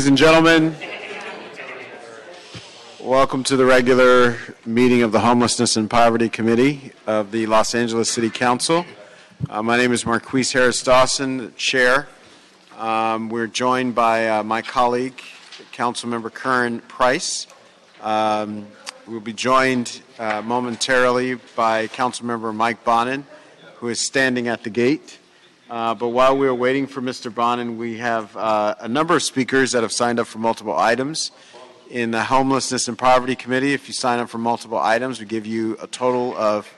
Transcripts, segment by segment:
Ladies and gentlemen, welcome to the regular meeting of the Homelessness and Poverty Committee of the Los Angeles City Council. Uh, my name is Marqueece Harris Dawson, Chair. Um, we're joined by uh, my colleague, Councilmember Curren Price. Um, we'll be joined uh, momentarily by Councilmember Mike Bonin, who is standing at the gate. Uh, but while we're waiting for Mr. Bonin, we have uh, a number of speakers that have signed up for multiple items. In the Homelessness and Poverty Committee, if you sign up for multiple items, we give you a total of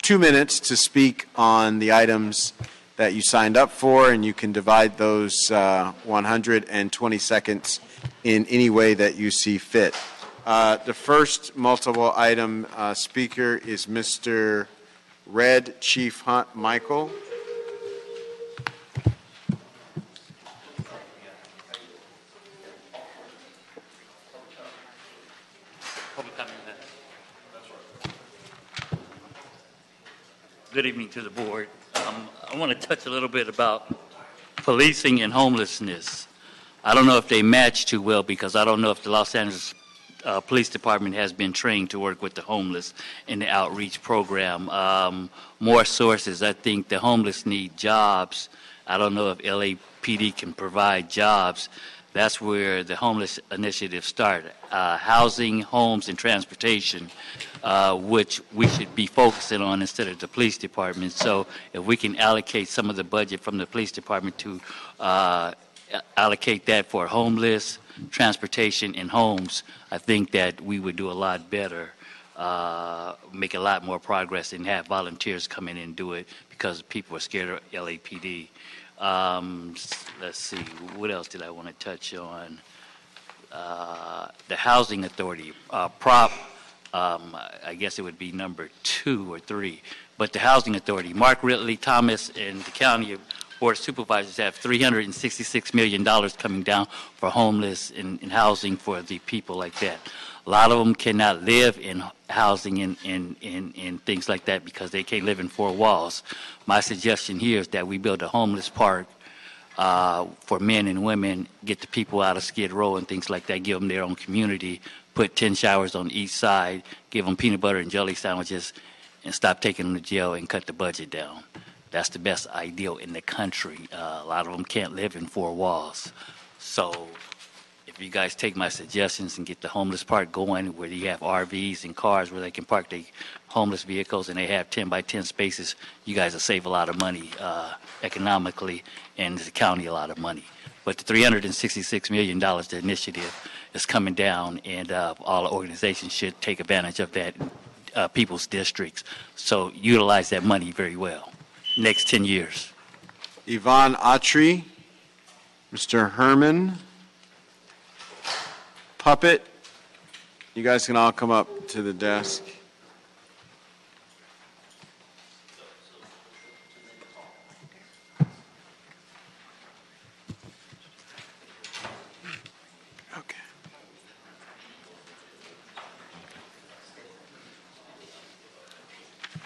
two minutes to speak on the items that you signed up for, and you can divide those uh, 120 seconds in any way that you see fit. Uh, the first multiple item uh, speaker is Mr. Red Chief Hunt Michael. Good evening to the board. Um, I want to touch a little bit about policing and homelessness. I don't know if they match too well because I don't know if the Los Angeles uh, Police Department has been trained to work with the homeless in the outreach program. Um, more sources. I think the homeless need jobs. I don't know if LAPD can provide jobs. That's where the homeless initiative started. Uh, housing, homes, and transportation, uh, which we should be focusing on instead of the police department. So if we can allocate some of the budget from the police department to uh, allocate that for homeless, transportation, and homes, I think that we would do a lot better, uh, make a lot more progress, and have volunteers come in and do it because people are scared of LAPD. Um, let's see, what else did I want to touch on? Uh, the Housing Authority, uh, prop, um, I guess it would be number two or three. But the Housing Authority, Mark Ridley Thomas and the County Board of Supervisors have $366 million coming down for homeless and, and housing for the people like that. A lot of them cannot live in housing and, and, and, and things like that because they can't live in four walls. My suggestion here is that we build a homeless park uh, for men and women, get the people out of Skid Row and things like that, give them their own community, put 10 showers on each side, give them peanut butter and jelly sandwiches, and stop taking them to jail and cut the budget down. That's the best ideal in the country. Uh, a lot of them can't live in four walls. So if you guys take my suggestions and get the homeless park going, where you have RVs and cars where they can park their homeless vehicles and they have 10 by 10 spaces, you guys will save a lot of money uh, economically and the county a lot of money. But the $366 million, the initiative is coming down, and uh, all organizations should take advantage of that, uh, people's districts. So utilize that money very well. Next 10 years. Yvonne Autry, Mr. Herman, Puppet. You guys can all come up to the desk.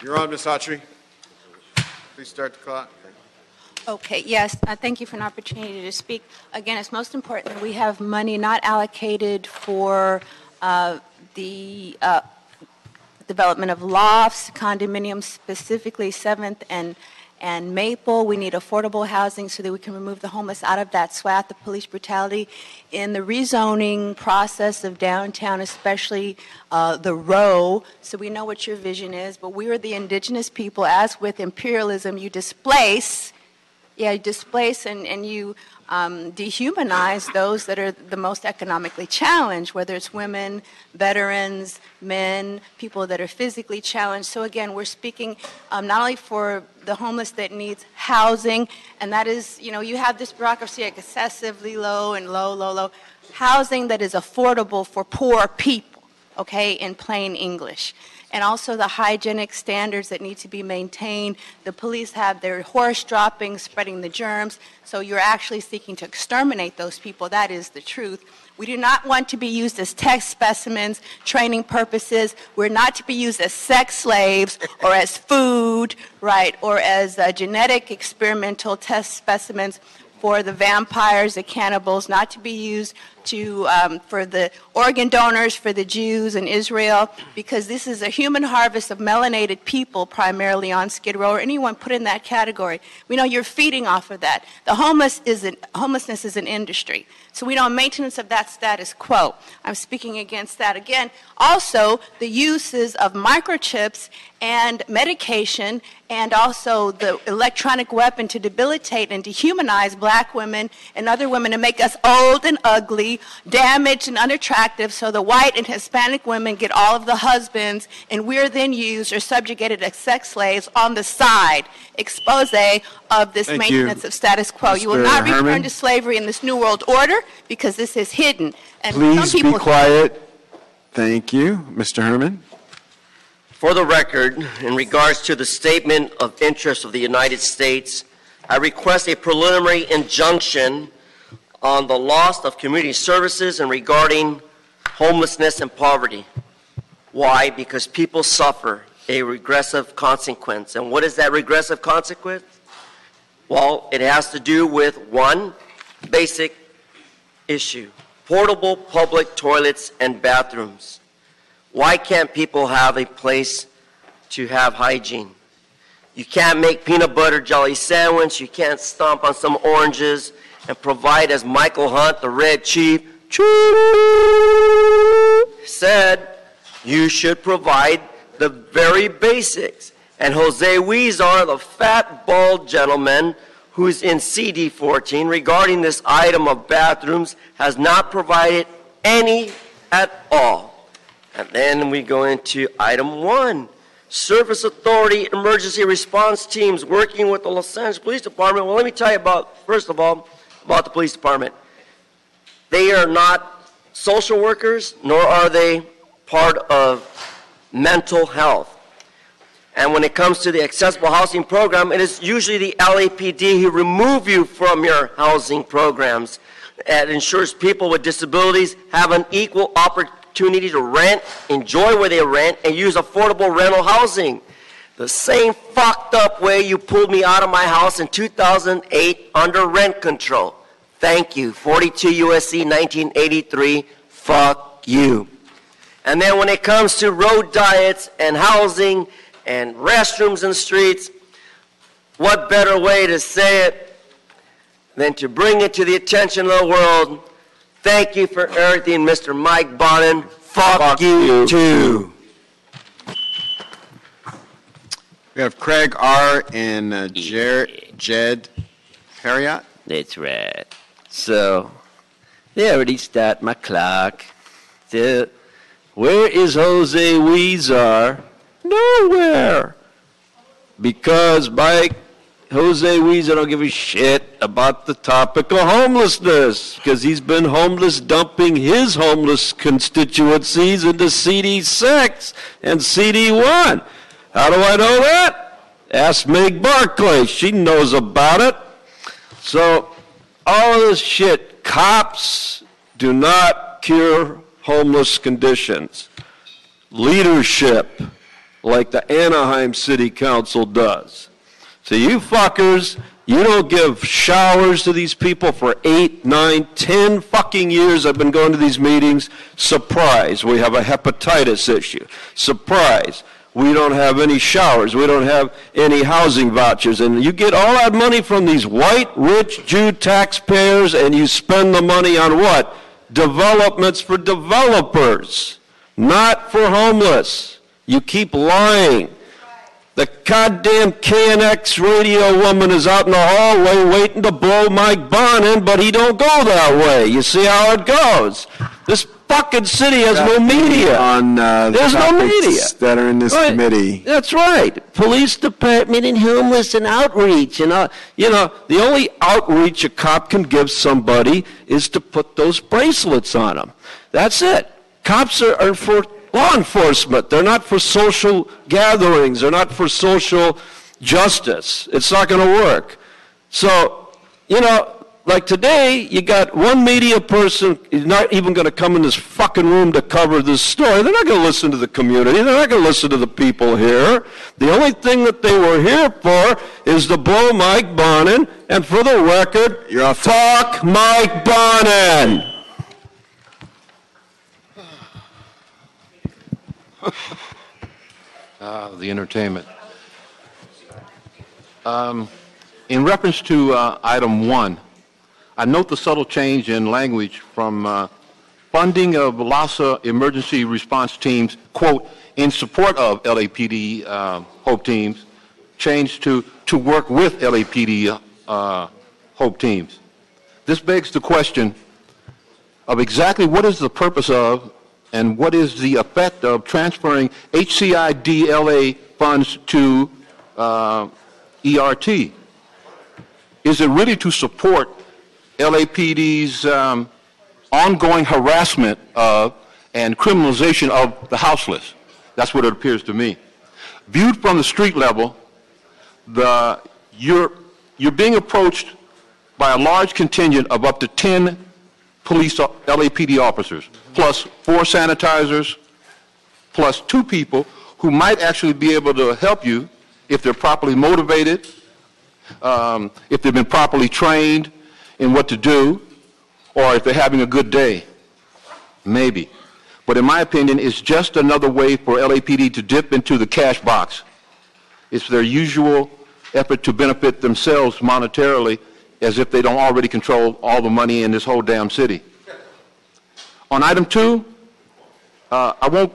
You're on, Ms. Autry. Please start the clock. Okay, yes, uh, thank you for an opportunity to speak. Again, it's most important that we have money not allocated for uh, the uh, development of lofts, condominiums, specifically Seventh and and Maple. We need affordable housing so that we can remove the homeless out of that swath of police brutality. In the rezoning process of downtown, especially uh, the row, so we know what your vision is, but we are the indigenous people. As with imperialism, you displace yeah, you displace and, and you um, dehumanize those that are the most economically challenged, whether it's women, veterans, men, people that are physically challenged. So again, we're speaking um, not only for the homeless that needs housing, and that is, you know, you have this bureaucracy excessively low and low, low, low. Housing that is affordable for poor people, okay, in plain English and also the hygienic standards that need to be maintained. The police have their horse droppings spreading the germs, so you're actually seeking to exterminate those people. That is the truth. We do not want to be used as test specimens, training purposes. We're not to be used as sex slaves or as food, right, or as uh, genetic experimental test specimens for the vampires, the cannibals, not to be used to, um, for the organ donors, for the Jews in Israel, because this is a human harvest of melanated people primarily on Skid Row, or anyone put in that category. We know you're feeding off of that. The homeless is an, homelessness is an industry. So we know maintenance of that status quo. I'm speaking against that. Again, also the uses of microchips and medication and also the electronic weapon to debilitate and dehumanize black women and other women and make us old and ugly, damaged and unattractive so the white and Hispanic women get all of the husbands and we're then used or subjugated as sex slaves on the side. Expose of this Thank you. maintenance of status quo. You will Mr. not return Herman? to slavery in this New World Order because this is hidden. And some Please be quiet. Thank you. Mr. Herman? For the record, in regards to the statement of interest of the United States, I request a preliminary injunction on the loss of community services and regarding homelessness and poverty. Why? Because people suffer a regressive consequence. And what is that regressive consequence? Well, it has to do with one basic issue portable public toilets and bathrooms. Why can't people have a place to have hygiene? You can't make peanut butter jelly sandwich. You can't stomp on some oranges and provide, as Michael Hunt, the Red Chief, said, you should provide the very basics. And Jose Huizar, the fat, bald gentleman who's in CD 14 regarding this item of bathrooms, has not provided any at all. And then we go into item one. Service Authority Emergency Response Teams working with the Los Angeles Police Department. Well, let me tell you about, first of all, about the police department. They are not social workers, nor are they part of mental health. And when it comes to the accessible housing program, it is usually the LAPD who remove you from your housing programs. It ensures people with disabilities have an equal opportunity to rent, enjoy where they rent, and use affordable rental housing. The same fucked up way you pulled me out of my house in 2008 under rent control. Thank you. 42 USC 1983. Fuck you. And then when it comes to road diets and housing and restrooms and streets, what better way to say it than to bring it to the attention of the world? Thank you for everything, Mr. Mike Bonin. Fuck, you, too. We have Craig R. and uh, Jer- Jed Harriot. That's right. So, they already start my clock. So, where is Jose Huizar? Nowhere. Because by Jose Huizar don't give a shit about the topic of homelessness because he's been homeless dumping his homeless constituencies into CD6 and CD1. How do I know that? Ask Meg Barclay. She knows about it. So, all of this shit, cops do not cure homeless conditions. Leadership, like the Anaheim City Council does. So, you fuckers, you don't give showers to these people for eight, nine, ten fucking years. I've been going to these meetings. Surprise, we have a hepatitis issue. Surprise, we don't have any showers. We don't have any housing vouchers. And you get all that money from these white, rich Jew taxpayers, and you spend the money on what? Developments for developers, not for homeless. You keep lying. The goddamn KNX radio woman is out in the hallway waiting to blow Mike Bonin, but he don't go that way. You see how it goes. This fucking city has no media. On uh, the There's no media. that are in this Right. committee. That's right. Police department and homeless and outreach and all. You know, the only outreach a cop can give somebody is to put those bracelets on them. That's it. Cops are, are for law enforcement. They're not for social gatherings. They're not for social justice. It's not going to work. So, you know, like today, you got one media person is not even going to come in this fucking room to cover this story. They're not going to listen to the community. They're not going to listen to the people here. The only thing that they were here for is to blow Mike Bonin. And for the record, you're a fuck Mike Bonin. ah, the entertainment. Um, in reference to uh, item one. I note the subtle change in language from uh, funding of LAHSA emergency response teams, quote, "in support of LAPD uh, HOPE teams," changed to "to work with LAPD uh, HOPE teams." This begs the question of exactly what is the purpose of and what is the effect of transferring HCIDLA funds to uh, ERT? Is it really to support LAPD's um, ongoing harassment of and criminalization of the houseless? That's what it appears to me. Viewed from the street level, the, you're, you're being approached by a large contingent of up to 10 police, LAPD officers, plus four sanitizers, plus two people who might actually be able to help you if they're properly motivated, um, if they've been properly trained in what to do, or if they're having a good day. Maybe. But in my opinion, it's just another way for LAPD to dip into the cash box. It's their usual effort to benefit themselves monetarily as if they don't already control all the money in this whole damn city. On item two, uh, I won't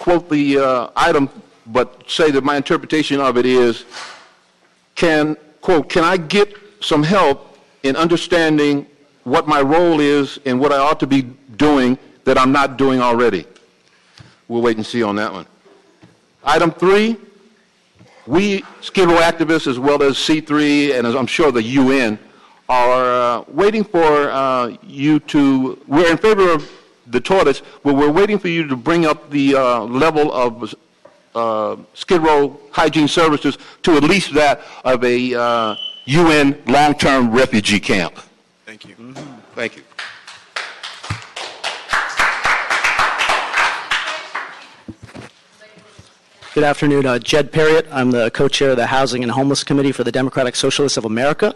quote the uh, item, but say that my interpretation of it is, can, quote, "Can I get some help in understanding what my role is and what I ought to be doing that I'm not doing already?" We'll wait and see on that one. Item three, we Skid Row activists, as well as C3 and as I'm sure the UN, are uh, waiting for uh, you to, we're in favor of the toilets, but we're waiting for you to bring up the uh, level of uh, Skid Row hygiene services to at least that of a uh, UN long-term refugee camp. Thank you. Thank you. Good afternoon. Uh, Jed Parriott. I'm the co-chair of the Housing and Homeless Committee for the Democratic Socialists of America.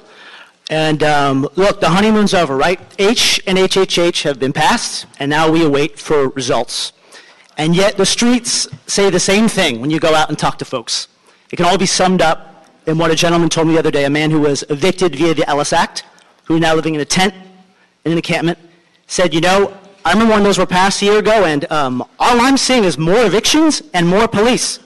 And um, look, the honeymoon's over, right? H and HHH have been passed, and now we await for results. And yet the streets say the same thing when you go out and talk to folks. It can all be summed up in what a gentleman told me the other day, a man who was evicted via the Ellis Act, who's now living in a tent in an encampment, said, you know, I remember when those were passed a year ago, and um, all I'm seeing is more evictions and more police.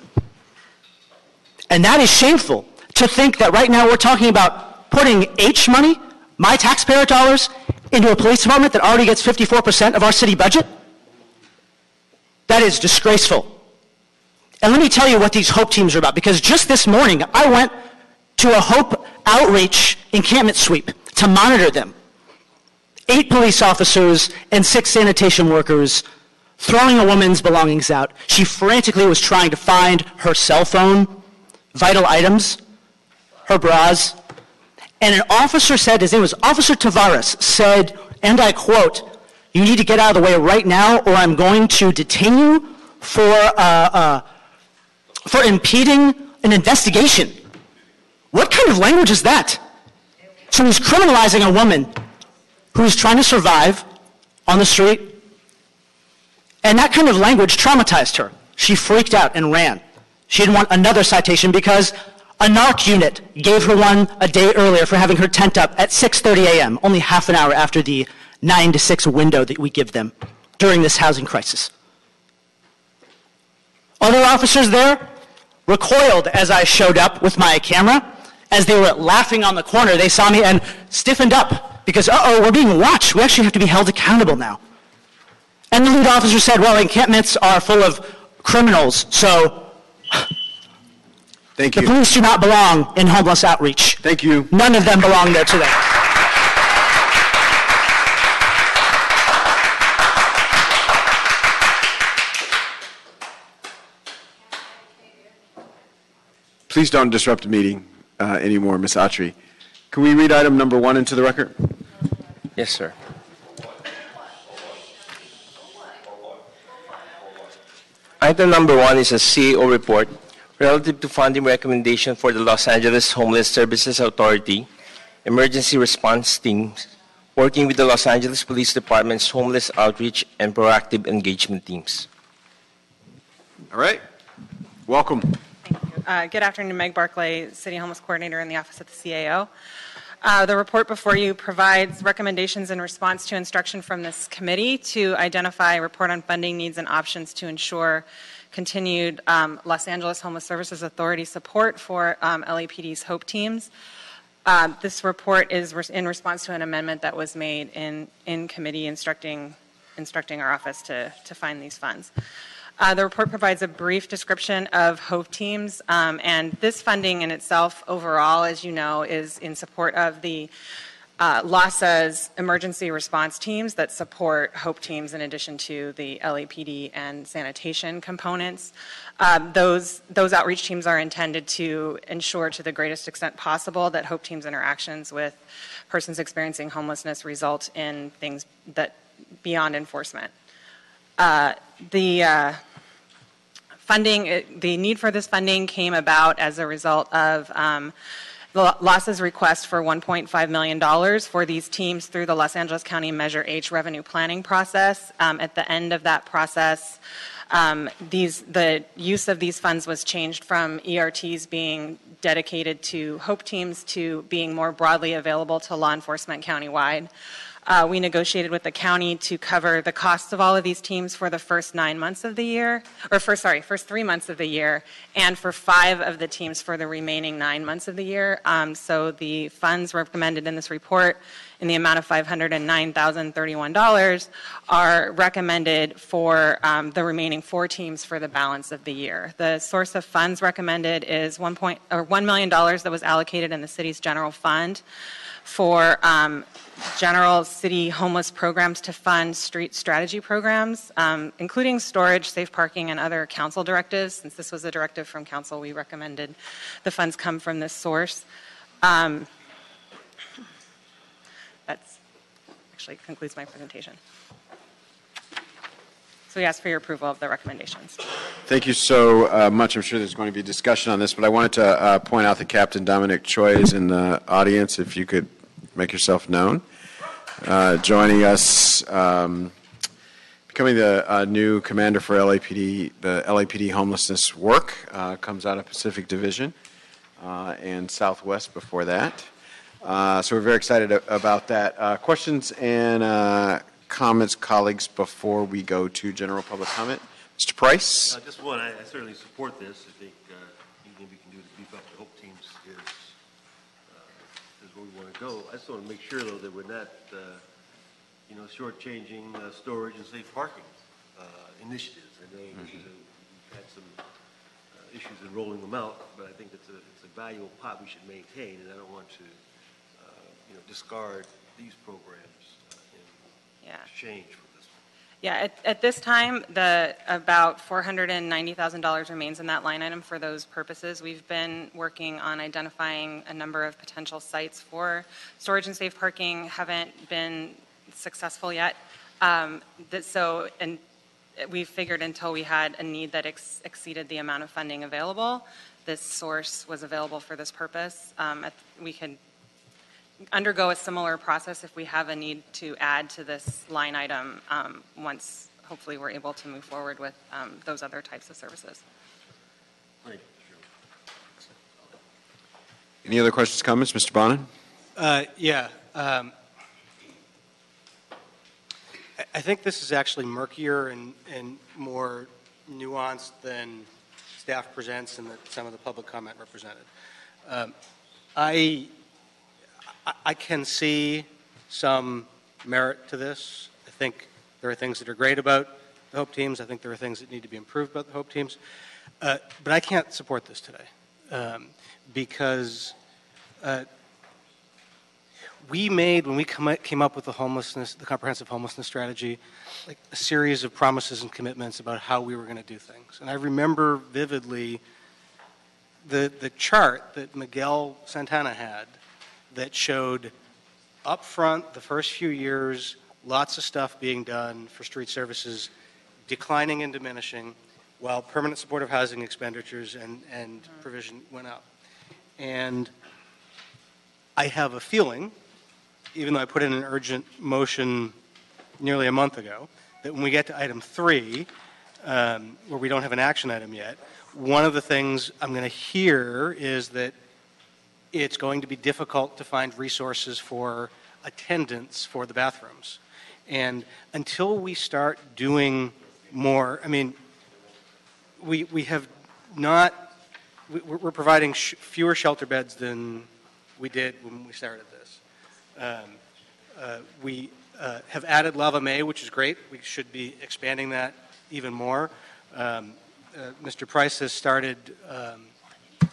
And that is shameful to think that right now we're talking about putting H money, my taxpayer dollars, into a police department that already gets 54% of our city budget. That is disgraceful. And let me tell you what these HOPE teams are about, because just this morning I went to a HOPE outreach encampment sweep to monitor them. Eight police officers and six sanitation workers throwing a woman's belongings out. She frantically was trying to find her cell phone, vital items, her bras. And an officer said, his name was Officer Tavares, said, and I quote, you need to get out of the way right now or I'm going to detain you for, uh, uh, for impeding an investigation. What kind of language is that? So he's criminalizing a woman who's trying to survive on the street. And that kind of language traumatized her. She freaked out and ran. She didn't want another citation because a narc unit gave her one a day earlier for having her tent up at 6:30 a.m., only half an hour after the 9 to 6 window that we give them during this housing crisis. Other officers there recoiled as I showed up with my camera. As they were laughing on the corner, they saw me and stiffened up because, uh-oh, we're being watched. We actually have to be held accountable now. And the lead officer said, well, encampments are full of criminals, so Thank the you. police do not belong in homeless outreach. Thank you. None of them belong there today. Please don't disrupt the meeting uh, anymore, Ms. Atri. Can we read item number one into the record? Yes, sir. Item number one is a CEO report relative to funding recommendation for the Los Angeles Homeless Services Authority emergency response teams working with the Los Angeles Police Department's homeless outreach and proactive engagement teams. All right. Welcome. Uh, Good afternoon, Meg Barclay, City Homeless Coordinator in the Office of the CAO. Uh, The report before you provides recommendations in response to instruction from this committee to identify, report on funding needs and options to ensure continued um, Los Angeles Homeless Services Authority support for um, LAPD's HOPE teams. Uh, This report is in response to an amendment that was made in, in committee instructing, instructing our office to, to find these funds. Uh, The report provides a brief description of HOPE teams, um, and this funding in itself, overall, as you know, is in support of the uh, LAHSA's emergency response teams that support HOPE teams in addition to the LAPD and sanitation components. Um, Those, those outreach teams are intended to ensure to the greatest extent possible that HOPE teams' interactions with persons experiencing homelessness result in things that beyond enforcement. Uh, The uh, funding, the need for this funding came about as a result of um, the LAHSA's request for $1.5 million for these teams through the Los Angeles County Measure H revenue planning process. Um, At the end of that process, um, these, the use of these funds was changed from ERTs being dedicated to HOPE teams to being more broadly available to law enforcement countywide. Uh, We negotiated with the county to cover the costs of all of these teams for the first nine months of the year, or first, sorry, first three months of the year, and for five of the teams for the remaining nine months of the year. Um, So the funds recommended in this report in the amount of $509,031 are recommended for um, the remaining four teams for the balance of the year. The source of funds recommended is one point, or $1 million that was allocated in the city's general fund for um, general city homeless programs to fund street strategy programs, um, including storage, safe parking, and other council directives. Since this was a directive from council, we recommended the funds come from this source. Um, That's actually concludes my presentation. So we ask for your approval of the recommendations. Thank you so uh, much. I'm sure there's going to be discussion on this, but I wanted to uh, point out that Captain Dominic Choi is in the audience. If you could make yourself known. Uh, Joining us, um, becoming the uh, new commander for LAPD, the LAPD homelessness work, uh, comes out of Pacific Division uh, and Southwest before that. Uh, So we're very excited about that. Uh, Questions and comments, colleagues, before we go to general public comment? Mr. Price? Just one, I I certainly support this think uh, anything we can do to beef up the Hope teams is, uh, is where we want to go. I just want to make sure, though, that we're not, uh, you know, shortchanging uh, storage and safe parking uh, initiatives. I know this is we've had some uh, issues in rolling them out, but I think it's a, it's a valuable pot we should maintain, and I don't want to, uh, you know, discard these programs uh, in Yeah. exchange for this one. Yeah, at, at this time, the, about $490,000 remains in that line item for those purposes. We've been working on identifying a number of potential sites for storage and safe parking, haven't been successful yet. Um, that- So, and we figured until we had a need that ex- exceeded the amount of funding available, this source was available for this purpose. Um, at- We could undergo a similar process if we have a need to add to this line item um, once hopefully we're able to move forward with um, those other types of services. Any other questions, comments? Mr. Bonin? Uh, Yeah. um, I- I think this is actually murkier and, and more nuanced than staff presents and that some of the public comment represented. Um, I, I- can see some merit to this. I think there are things that are great about the Hope teams. I think there are things that need to be improved about the Hope teams. Uh, But I can't support this today um, because uh, we made, when we come- came up with the homelessness, the comprehensive homelessness strategy, like a series of promises and commitments about how we were going to do things. And I remember vividly the, the chart that Miguel Santana had that showed up front, the first few years, lots of stuff being done for street services, declining and diminishing, while permanent supportive housing expenditures and, and provision went up. And I have a feeling, even though I put in an urgent motion nearly a month ago, that when we get to item three, um, where we don't have an action item yet. One of the things I'm going to hear is that it's going to be difficult to find resources for attendants for the bathrooms. And until we start doing more, I mean, we, we have not, we- we're we're providing sh- fewer shelter beds than we did when we started this. Um, uh, We uh, have added Lava Mae, which is great. We should be expanding that even more. Um, uh, Mr. Price has started um,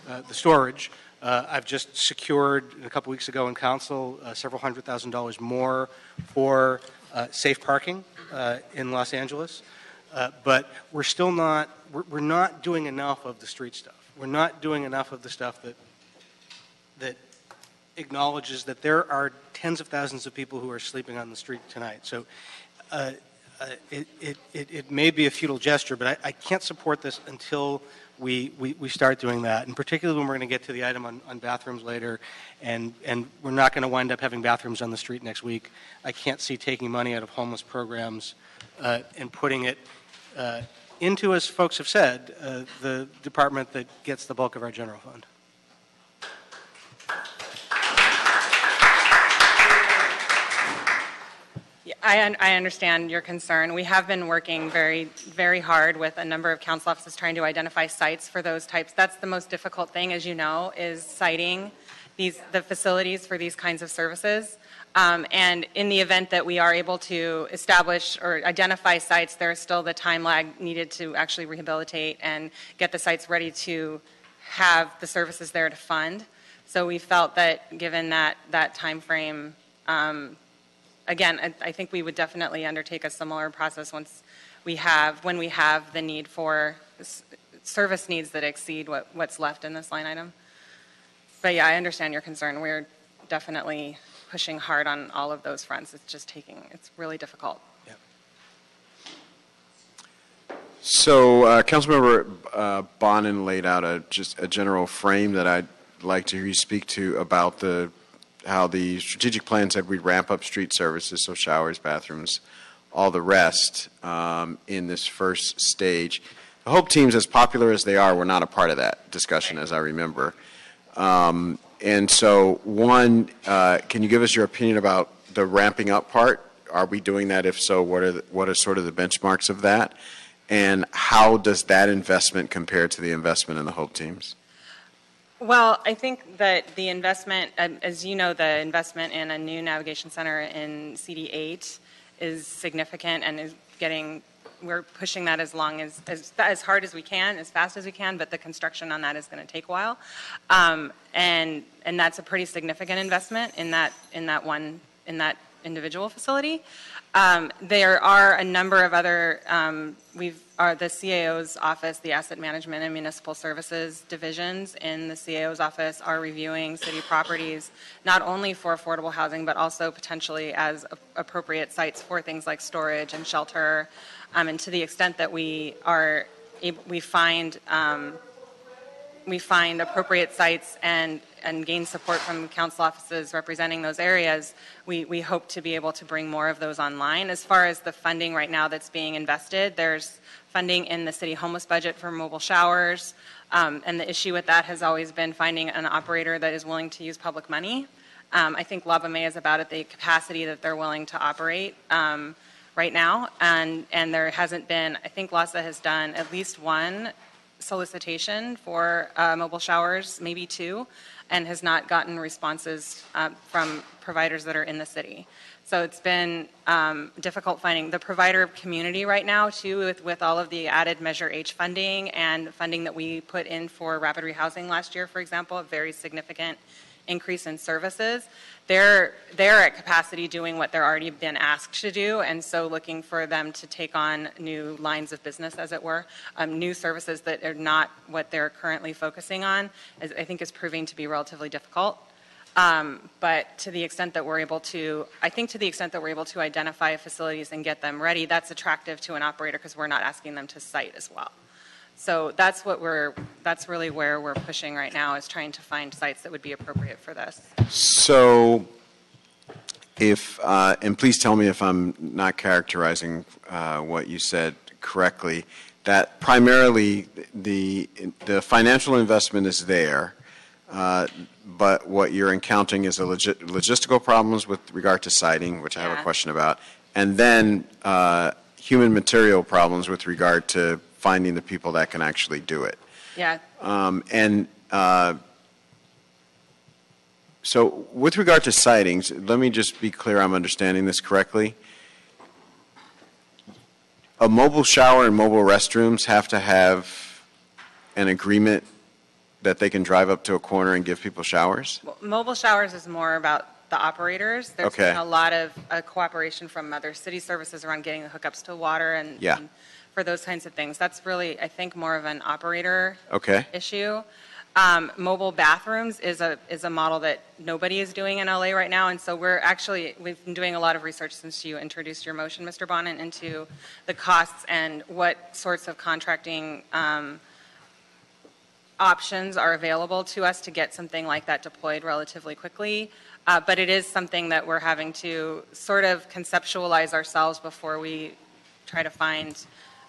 uh, the storage. Uh, I've just secured, a couple weeks ago in council, uh, several hundred thousand dollars more for uh, safe parking uh, in Los Angeles. Uh, But we're still not, we're we're not doing enough of the street stuff. We're not doing enough of the stuff that, that acknowledges that there are tens of thousands of people who are sleeping on the street tonight. So uh, it, it, it it may be a futile gesture, but I, I can't support this until we, we, we start doing that, and particularly when we're going to get to the item on, on bathrooms later, and, and we're not going to wind up having bathrooms on the street next week. I can't see taking money out of homeless programs uh, and putting it uh, into, as folks have said, uh, the department that gets the bulk of our general fund. I, un- I understand your concern. We have been working very, very hard with a number of council offices trying to identify sites for those types. That's the most difficult thing, as you know, is siting these, the facilities for these kinds of services. Um, and in the event that we are able to establish or identify sites, there is still the time lag needed to actually rehabilitate and get the sites ready to have the services there to fund. So we felt that, given that, that timeframe, um, again, I, I think we would definitely undertake a similar process once we have, when we have the need for s- service needs that exceed what, what's left in this line item. But yeah, I understand your concern. We're definitely pushing hard on all of those fronts. It's just taking, it's really difficult. So, uh, Councilmember uh, Bonin laid out a, just a general frame that I'd like to hear you speak to about the, how the strategic plan said we'd ramp up street services, so showers, bathrooms, all the rest, um, in this first stage. The Hope teams, as popular as they are, were not a part of that discussion, as I remember. Um, And so, one, uh, can you give us your opinion about the ramping up part? Are we doing that? If so, what are, the- what are sort of the benchmarks of that? And how does that investment compare to the investment in the Hope teams? Well, I think that the investment, um, as you know, the investment in a new navigation center in CD8 is significant and is getting, we're pushing that as long as, as, as hard as we can, as fast as we can, but the construction on that is going to take a while. Um, and, and that's a pretty significant investment in that, in that one, in that individual facility. Um, There are a number of other, um, we've, are the CAO's office, the Asset Management and Municipal Services divisions in the CAO's office are reviewing city properties, not only for affordable housing, but also potentially as appropriate sites for things like storage and shelter. Um, And to the extent that we are, we find um, we find appropriate sites and, and gain support from council offices representing those areas, we, we hope to be able to bring more of those online. As far as the funding right now that's being invested, there's funding in the city homeless budget for mobile showers. Um, and the issue with that has always been finding an operator that is willing to use public money. Um, I think Lava Mae is about at the capacity that they're willing to operate um, right now. And, and there hasn't been, I think LAHSA has done at least one solicitation for uh, mobile showers, maybe two, and has not gotten responses uh, from providers that are in the city. So it's been um, difficult finding the provider community right now, too, with, with all of the added Measure H funding and funding that we put in for rapid rehousing last year, for example, very significant increase in services. They're, they're at capacity doing what they're already been asked to do, and so looking for them to take on new lines of business, as it were, um, new services that are not what they're currently focusing on, is, I think is proving to be relatively difficult. Um, But to the extent that we're able to, I think to the extent that we're able to identify facilities and get them ready, that's attractive to an operator because we're not asking them to site as well. So that's what we're, that's really where we're pushing right now, is trying to find sites that would be appropriate for this. So, if, uh, and please tell me if I'm not characterizing uh, what you said correctly, that primarily the, the financial investment is there, uh, but what you're encountering is a logi- logistical problems with regard to siting, which I have a question about, and then uh, human material problems with regard to finding the people that can actually do it. Yeah, Um, And uh, so with regard to sightings, let me just be clear I'm understanding this correctly. A mobile shower and mobile restrooms have to have an agreement that they can drive up to a corner and give people showers? Well, mobile showers is more about the operators. There's Okay. been a lot of uh, cooperation from other city services around getting the hookups to water and Yeah. and for those kinds of things. That's really, I think, more of an operator Okay. issue. Um, mobile bathrooms is a, is a model that nobody is doing in LA right now, and so we're actually, we've been doing a lot of research since you introduced your motion, Mr. Bonin, into the costs and what sorts of contracting um, options are available to us to get something like that deployed relatively quickly. Uh, But it is something that we're having to sort of conceptualize ourselves before we try to find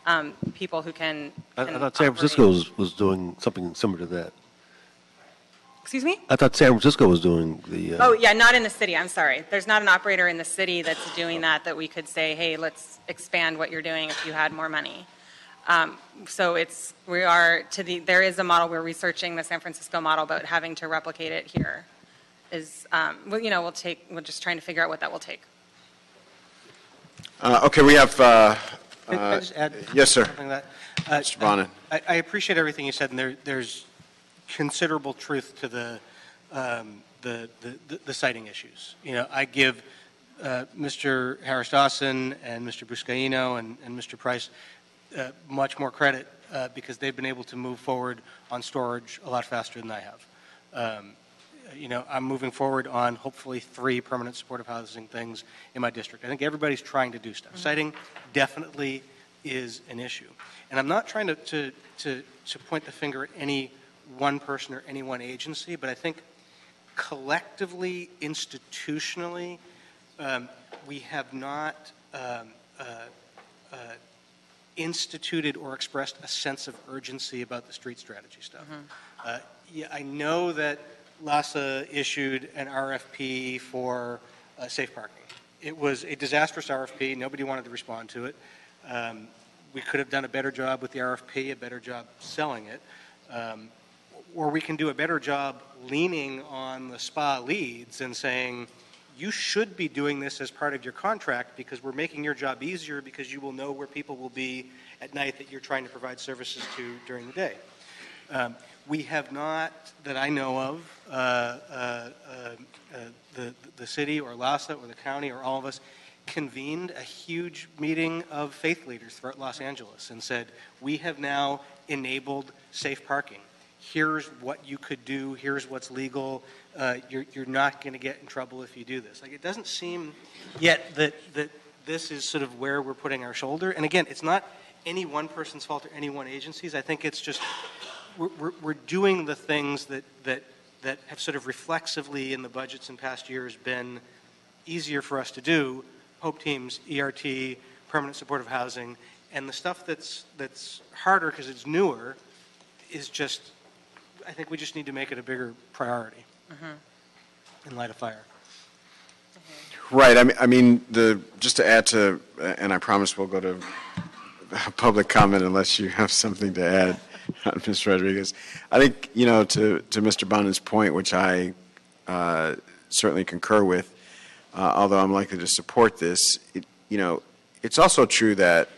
um, people who can. I I can thought San operate. Francisco was, was doing something similar to that. Excuse me? I thought San Francisco was doing the, uh, Oh, yeah, not in the city, I'm sorry. There's not an operator in the city that's doing that, that we could say, hey, let's expand what you're doing if you had more money. Um, So it's, we are, to the, there is a model, we're researching the San Francisco model, but having to replicate it here is, um, well, you know, we'll take, we're just trying to figure out what that will take. Uh, Okay, we have, uh, Can I just add yes, sir. something to that? Uh, Mr. Bonin. I, I appreciate everything you said, and there, there's considerable truth to the, um, the, the, the siting issues. You know, I give uh, Mr. Harris Dawson and Mr. Buscaino and, and Mr. Price uh, much more credit uh, because they've been able to move forward on storage a lot faster than I have. Um, you know, I'm moving forward on hopefully three permanent supportive housing things in my district. I think everybody's trying to do stuff. Siting definitely is an issue. And I'm not trying to, to, to, to point the finger at any one person or any one agency, but I think collectively, institutionally, um, we have not um, uh, uh, instituted or expressed a sense of urgency about the street strategy stuff. Uh, yeah, I know that LAHSA issued an RFP for uh, safe parking. It was a disastrous RFP. Nobody wanted to respond to it. Um, we could have done a better job with the RFP, a better job selling it. Um, or we can do a better job leaning on the SPA leads and saying, you should be doing this as part of your contract because we're making your job easier because you will know where people will be at night that you're trying to provide services to during the day. Um, we have not, that I know of, uh, uh, uh, the, the city or LAHSA or the county or all of us convened a huge meeting of faith leaders throughout Los Angeles and said, we have now enabled safe parking. Here's what you could do. Here's what's legal. Uh, you're, you're not going to get in trouble if you do this. Like, it doesn't seem yet that, that this is sort of where we're putting our shoulder. And again, it's not any one person's fault or any one agency's. I think it's just we're, we're, we're doing the things that, that, that have sort of reflexively in the budgets in past years been easier for us to do. Hope teams, ERT, permanent supportive housing, and the stuff that's, that's harder because it's newer is just, I think we just need to make it a bigger priority mm-hmm. in light of fire. Right, I mean, I mean, the, just to add to, uh, and I promise we'll go to public comment unless you have something to add, Ms. Rodriguez. I think, you know, to, to Mr. Bonin's point, which I uh, certainly concur with, uh, although I'm likely to support this, it, you know, it's also true that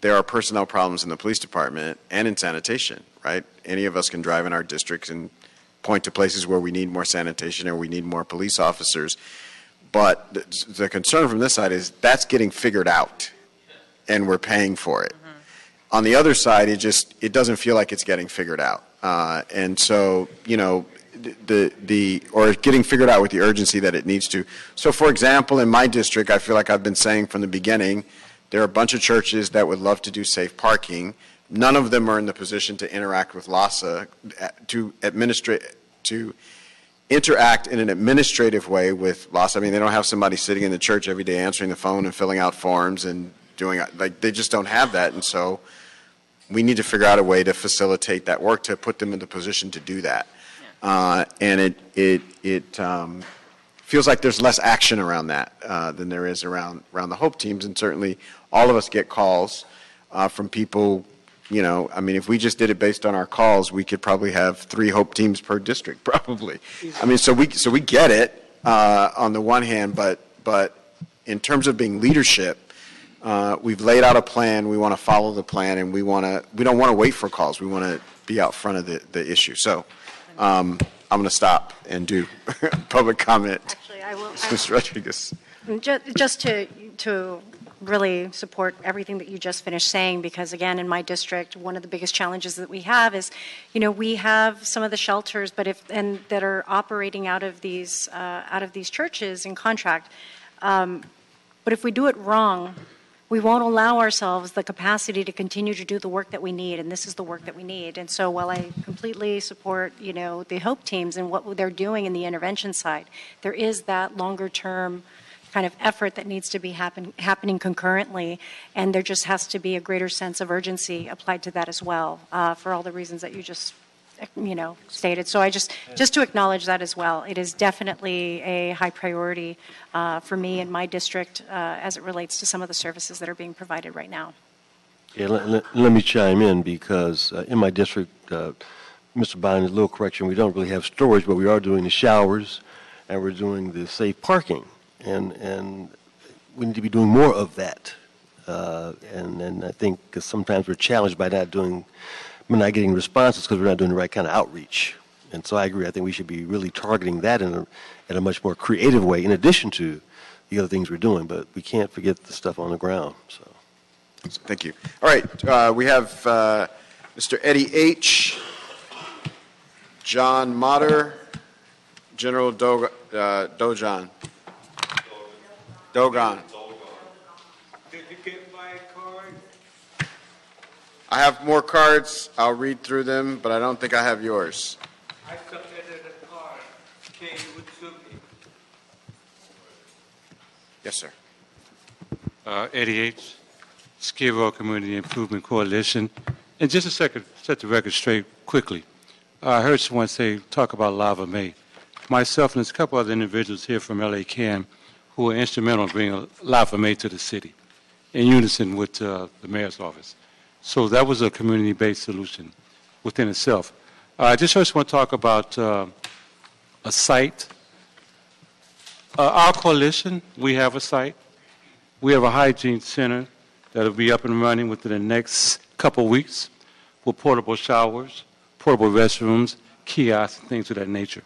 there are personnel problems in the police department and in sanitation, right? Any of us can drive in our districts and point to places where we need more sanitation or we need more police officers. But the, the concern from this side is that's getting figured out, and we're paying for it. On the other side, it just it doesn't feel like it's getting figured out, uh, and so you know the the or getting figured out with the urgency that it needs to. So, for example, in my district, I feel like I've been saying from the beginning, there are a bunch of churches that would love to do safe parking. None of them are in the position to interact with LAHSA uh, to administrate to interact in an administrative way with LAHSA. I mean, they don't have somebody sitting in the church every day answering the phone and filling out forms and doing like they just don't have that. And so, we need to figure out a way to facilitate that work, to put them in the position to do that. Uh, And it, it, it um, feels like there's less action around that uh, than there is around, around the Hope teams. And certainly, all of us get calls uh, from people, you know, I mean, if we just did it based on our calls, we could probably have three Hope teams per district, probably. I mean, so we, so we get it uh, on the one hand, but, but in terms of being leadership, uh, we've laid out a plan, we want to follow the plan, and we want to, we don't want to wait for calls, we want to be out front of the, the issue. So um, I'm going to stop and do public comment. Actually, I will, Mr. Rodriguez. Ju- Just to, to really support everything that you just finished saying, because again, in my district, one of the biggest challenges that we have is, you know, we have some of the shelters, but if, and that are operating out of these, uh, out of these churches in contract. Um, But if we do it wrong, we won't allow ourselves the capacity to continue to do the work that we need, and this is the work that we need. And so while I completely support, you know, the HOPE teams and what they're doing in the intervention side, there is that longer-term kind of effort that needs to be happen, happening concurrently, and there just has to be a greater sense of urgency applied to that as well, uh, for all the reasons that you just, you know, stated. So I just, just to acknowledge that as well, it is definitely a high priority uh, for me and my district uh, as it relates to some of the services that are being provided right now. Yeah, let, let, let me chime in because uh, in my district, uh, Mr. Bynum, a little correction, we don't really have storage, but we are doing the showers and we're doing the safe parking. And, and we need to be doing more of that. Uh, and, and I think sometimes we're challenged by not doing, we're not getting responses because we're not doing the right kind of outreach. And so I agree. I think we should be really targeting that in a, in a much more creative way, in addition to the other things we're doing. But we can't forget the stuff on the ground. So. Thank you. All right, uh, we have uh, Mr. Eddie H., John Motter, General Dog- uh, Dojan. Dogon. Did you get my card? I have more cards. I'll read through them, but I don't think I have yours. I submitted a card. Can you to me? Yes, sir. Uh, Eddie H., Skid Row Community Improvement Coalition. And just a second, set the record straight quickly. I heard someone say, talk about Lava Mae. Myself and there's a couple other individuals here from LA CAN who were instrumental in bringing Lava Mae to the city in unison with uh, the mayor's office. So that was a community-based solution within itself. Uh, I just first want to talk about uh, a site. Uh, our coalition, we have a site. We have a hygiene center that'll be up and running within the next couple weeks with portable showers, portable restrooms, kiosks, and things of that nature.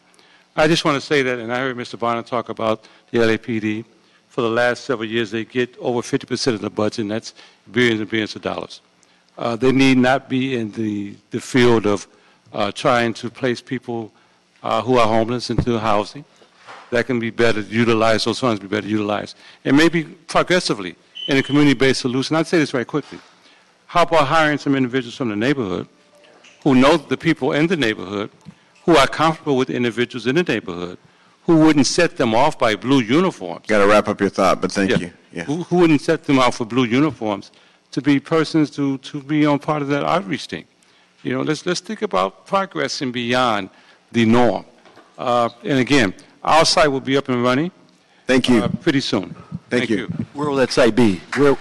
I just want to say that, and I heard Mr. Bonin talk about the LAPD. For the last several years, they get over 50% of the budget, and that's billions and billions of dollars. Uh, they need not be in the, the field of uh, trying to place people uh, who are homeless into housing. That can be better utilized, those funds be better utilized. And maybe progressively in a community-based solution. I'd say this very quickly. How about hiring some individuals from the neighborhood who know the people in the neighborhood, who are comfortable with individuals in the neighborhood, who wouldn't set them off by blue uniforms. Got to wrap up your thought, but thank you. Yeah. Who, who wouldn't set them off for blue uniforms to be persons to, to be on part of that outreach team? You know, let's, let's think about progressing beyond the norm. Uh, and again, our site will be up and running. Thank you. Uh, pretty soon. Thank you. Where will that site be? Where,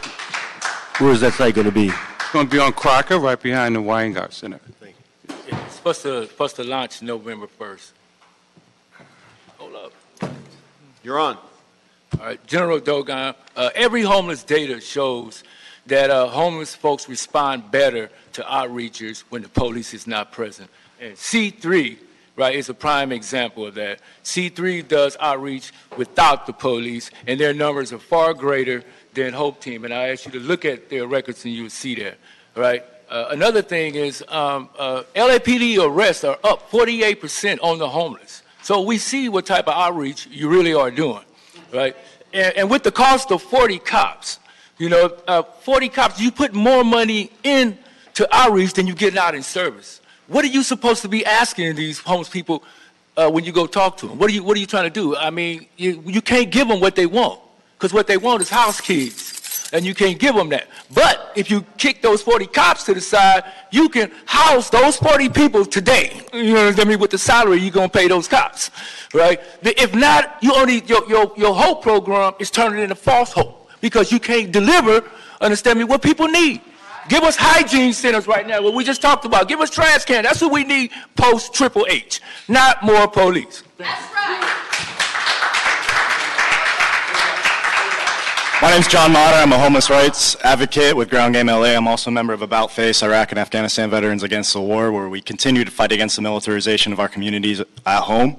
where is that site going to be? It's going to be on Crocker, right behind the Weingart Center. It's supposed to, supposed to launch November 1st. Hold up. You're on. All right, General Dogon, uh, every homeless data shows that uh, homeless folks respond better to outreachers when the police is not present. And C3, right, is a prime example of that. C3 does outreach without the police, and their numbers are far greater than Hope Team. And I ask you to look at their records, and you will see that, right? Uh, another thing is um, uh, LAPD arrests are up 48% on the homeless. So we see what type of outreach you really are doing, right? And, and with the cost of 40 cops, you know, uh, 40 cops, you put more money in into outreach than you get out in service. What are you supposed to be asking these homeless people uh, when you go talk to them? What are you What are you trying to do? I mean, you, you can't give them what they want because what they want is house keys. and you can't give them that. But if you kick those 40 cops to the side, you can house those 40 people today. You know what I mean? With the salary you're gonna pay those cops, right? If not, you only your your your hope program is turning into false hope because you can't deliver. Understand me? What people need. Give us hygiene centers right now, what we just talked about. Give us trash cans. That's what we need post Triple H, not more police. That's right. My name's John Motter. I'm a homeless rights advocate with Ground Game LA. I'm also a member of About Face, Iraq and Afghanistan Veterans Against the War, where we continue to fight against the militarization of our communities at home.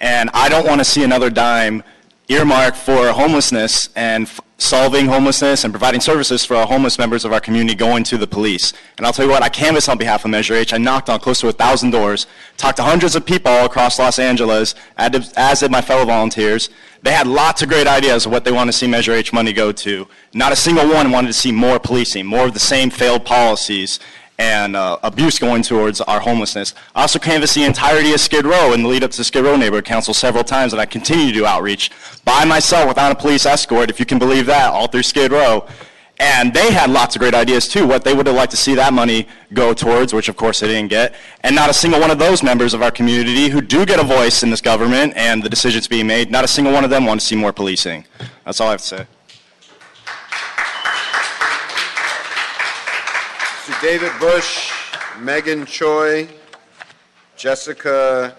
And I don't want to see another dime earmarked for homelessness and f- solving homelessness and providing services for our homeless members of our community going to the police. And I'll tell you what, I canvassed on behalf of Measure H. I knocked on close to a thousand doors, talked to hundreds of people across Los Angeles, as did my fellow volunteers. They had lots of great ideas of what they want to see Measure H money go to. Not a single one wanted to see more policing, more of the same failed policies and uh, abuse going towards our homelessness. I also canvassed the entirety of Skid Row in the lead up to Skid Row Neighborhood Council several times, and I continue to do outreach by myself without a police escort, if you can believe that, all through Skid Row. And they had lots of great ideas too, what they would have liked to see that money go towards, which of course they didn't get. And not a single one of those members of our community who do get a voice in this government and the decisions being made, not a single one of them want to see more policing. That's all I have to say. David Bush, Megan Choi, Jessica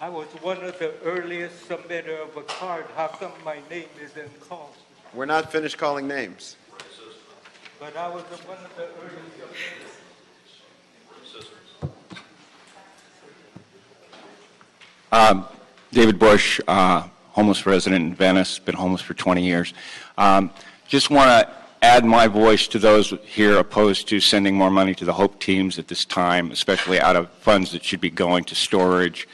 I was one of the earliest submitter of a card. How come my name isn't called? We're not finished calling names. But I was one of the earliest. Um, David Bush, uh, homeless resident in Venice, been homeless for 20 years. Um, just want to add my voice to those here opposed to sending more money to the Hope teams at this time, especially out of funds that should be going to storage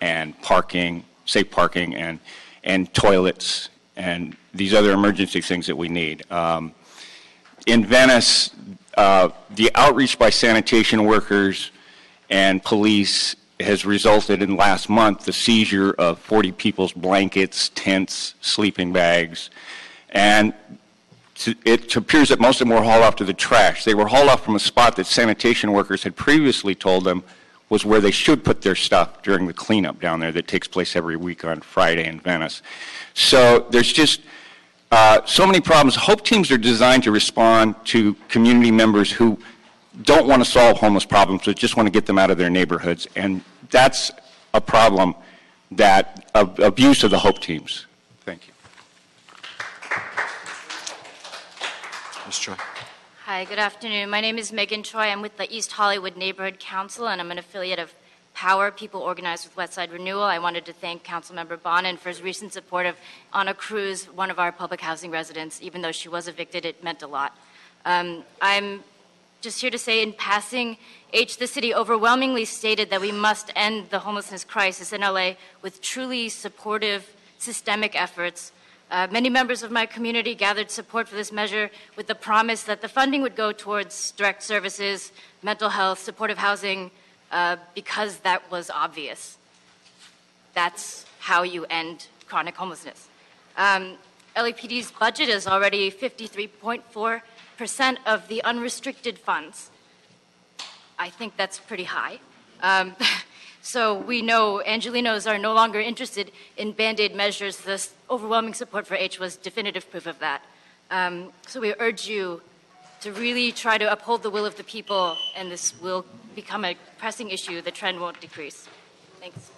and parking, safe parking, and, and toilets, and these other emergency things that we need. Um, in Venice, uh, the outreach by sanitation workers and police has resulted in last month the seizure of 40 people's blankets, tents, sleeping bags, and it appears that most of them were hauled off to the trash. They were hauled off from a spot that sanitation workers had previously told them was where they should put their stuff during the cleanup down there that takes place every week on Friday in Venice. So there's just uh, so many problems. Hope teams are designed to respond to community members who don't want to solve homeless problems, but just want to get them out of their neighborhoods. And that's a problem that of abuse of the Hope teams. Thank you. Ms. Choi. Hi, good afternoon. My name is Megan Choi. I'm with the East Hollywood Neighborhood Council, and I'm an affiliate of Power, People Organized with Westside Renewal. I wanted to thank Councilmember Bonin for his recent support of Anna Cruz, one of our public housing residents. Even though she was evicted, it meant a lot. Um, I'm just here to say, in passing, H, the city overwhelmingly stated that we must end the homelessness crisis in LA with truly supportive, systemic efforts. Uh, many members of my community gathered support for this measure with the promise that the funding would go towards direct services, mental health, supportive housing, uh, because that was obvious. That's how you end chronic homelessness. Um, LAPD's budget is already 53.4% of the unrestricted funds. I think that's pretty high. Um, so we know Angelenos are no longer interested in band aid measures. The overwhelming support for H was definitive proof of that. Um, so we urge you to really try to uphold the will of the people, and this will become a pressing issue. The trend won't decrease. Thanks.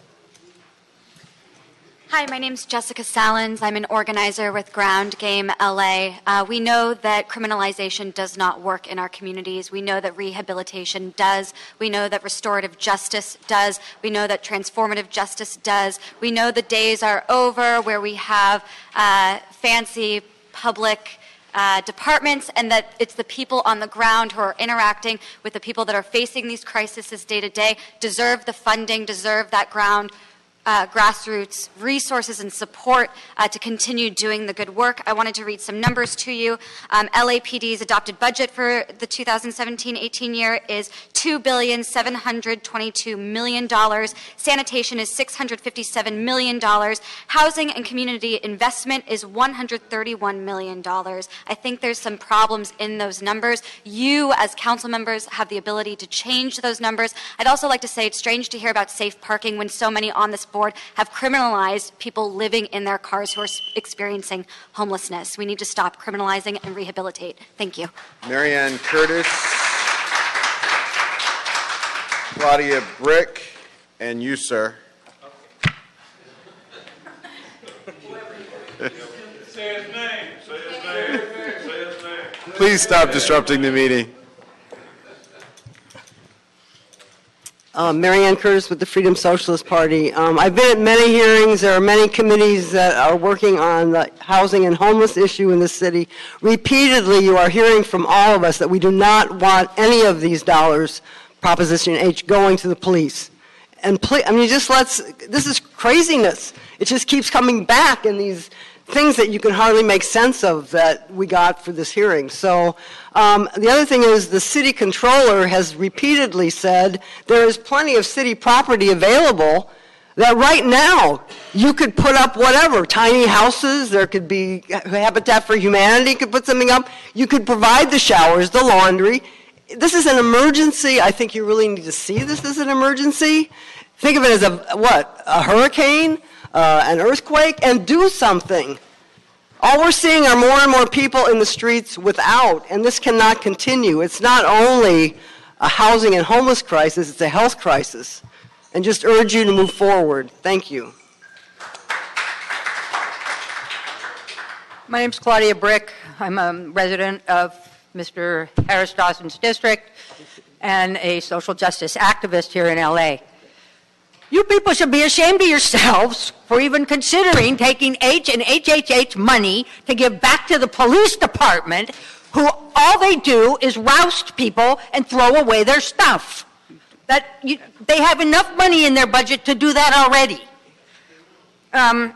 Hi, my name is Jessica Salins. I'm an organizer with Ground Game LA. Uh, we know that criminalization does not work in our communities. We know that rehabilitation does. We know that restorative justice does. We know that transformative justice does. We know the days are over where we have uh, fancy public uh, departments and that it's the people on the ground who are interacting with the people that are facing these crises day to day deserve the funding, deserve that ground uh, grassroots resources and support uh, to continue doing the good work. I wanted to read some numbers to you. Um, LAPD's adopted budget for the 2017-18 year is $2,722 million. Sanitation is $657 million. Housing and community investment is $131 million. I think there's some problems in those numbers. You, as council members, have the ability to change those numbers. I'd also like to say it's strange to hear about safe parking when so many on this board have criminalized people living in their cars who are experiencing homelessness. We need to stop criminalizing and rehabilitate. Thank you. Marianne Curtis, Claudia Brick, and you, sir. Please stop disrupting the meeting. Uh, Marianne Curtis with the Freedom Socialist Party. Um, I've been at many hearings. There are many committees that are working on the housing and homeless issue in the city. Repeatedly, you are hearing from all of us that we do not want any of these dollars, Proposition H, going to the police. And ple- I mean, just let's, this is craziness. It just keeps coming back in these things that you can hardly make sense of that we got for this hearing. So um, the other thing is the city controller has repeatedly said there is plenty of city property available that right now you could put up whatever tiny houses there could be habitat for humanity could put something up you could provide the showers the laundry this is an emergency i think you really need to see this as an emergency think of it as a what a hurricane uh, an earthquake and do something all we're seeing are more and more people in the streets without, and this cannot continue. It's not only a housing and homeless crisis, it's a health crisis. And just urge you to move forward. Thank you. My name is Claudia Brick. I'm a resident of Mr. Harris Dawson's district and a social justice activist here in LA. You people should be ashamed of yourselves for even considering taking H and HHH money to give back to the police department, who all they do is roust people and throw away their stuff. That you, they have enough money in their budget to do that already. Um,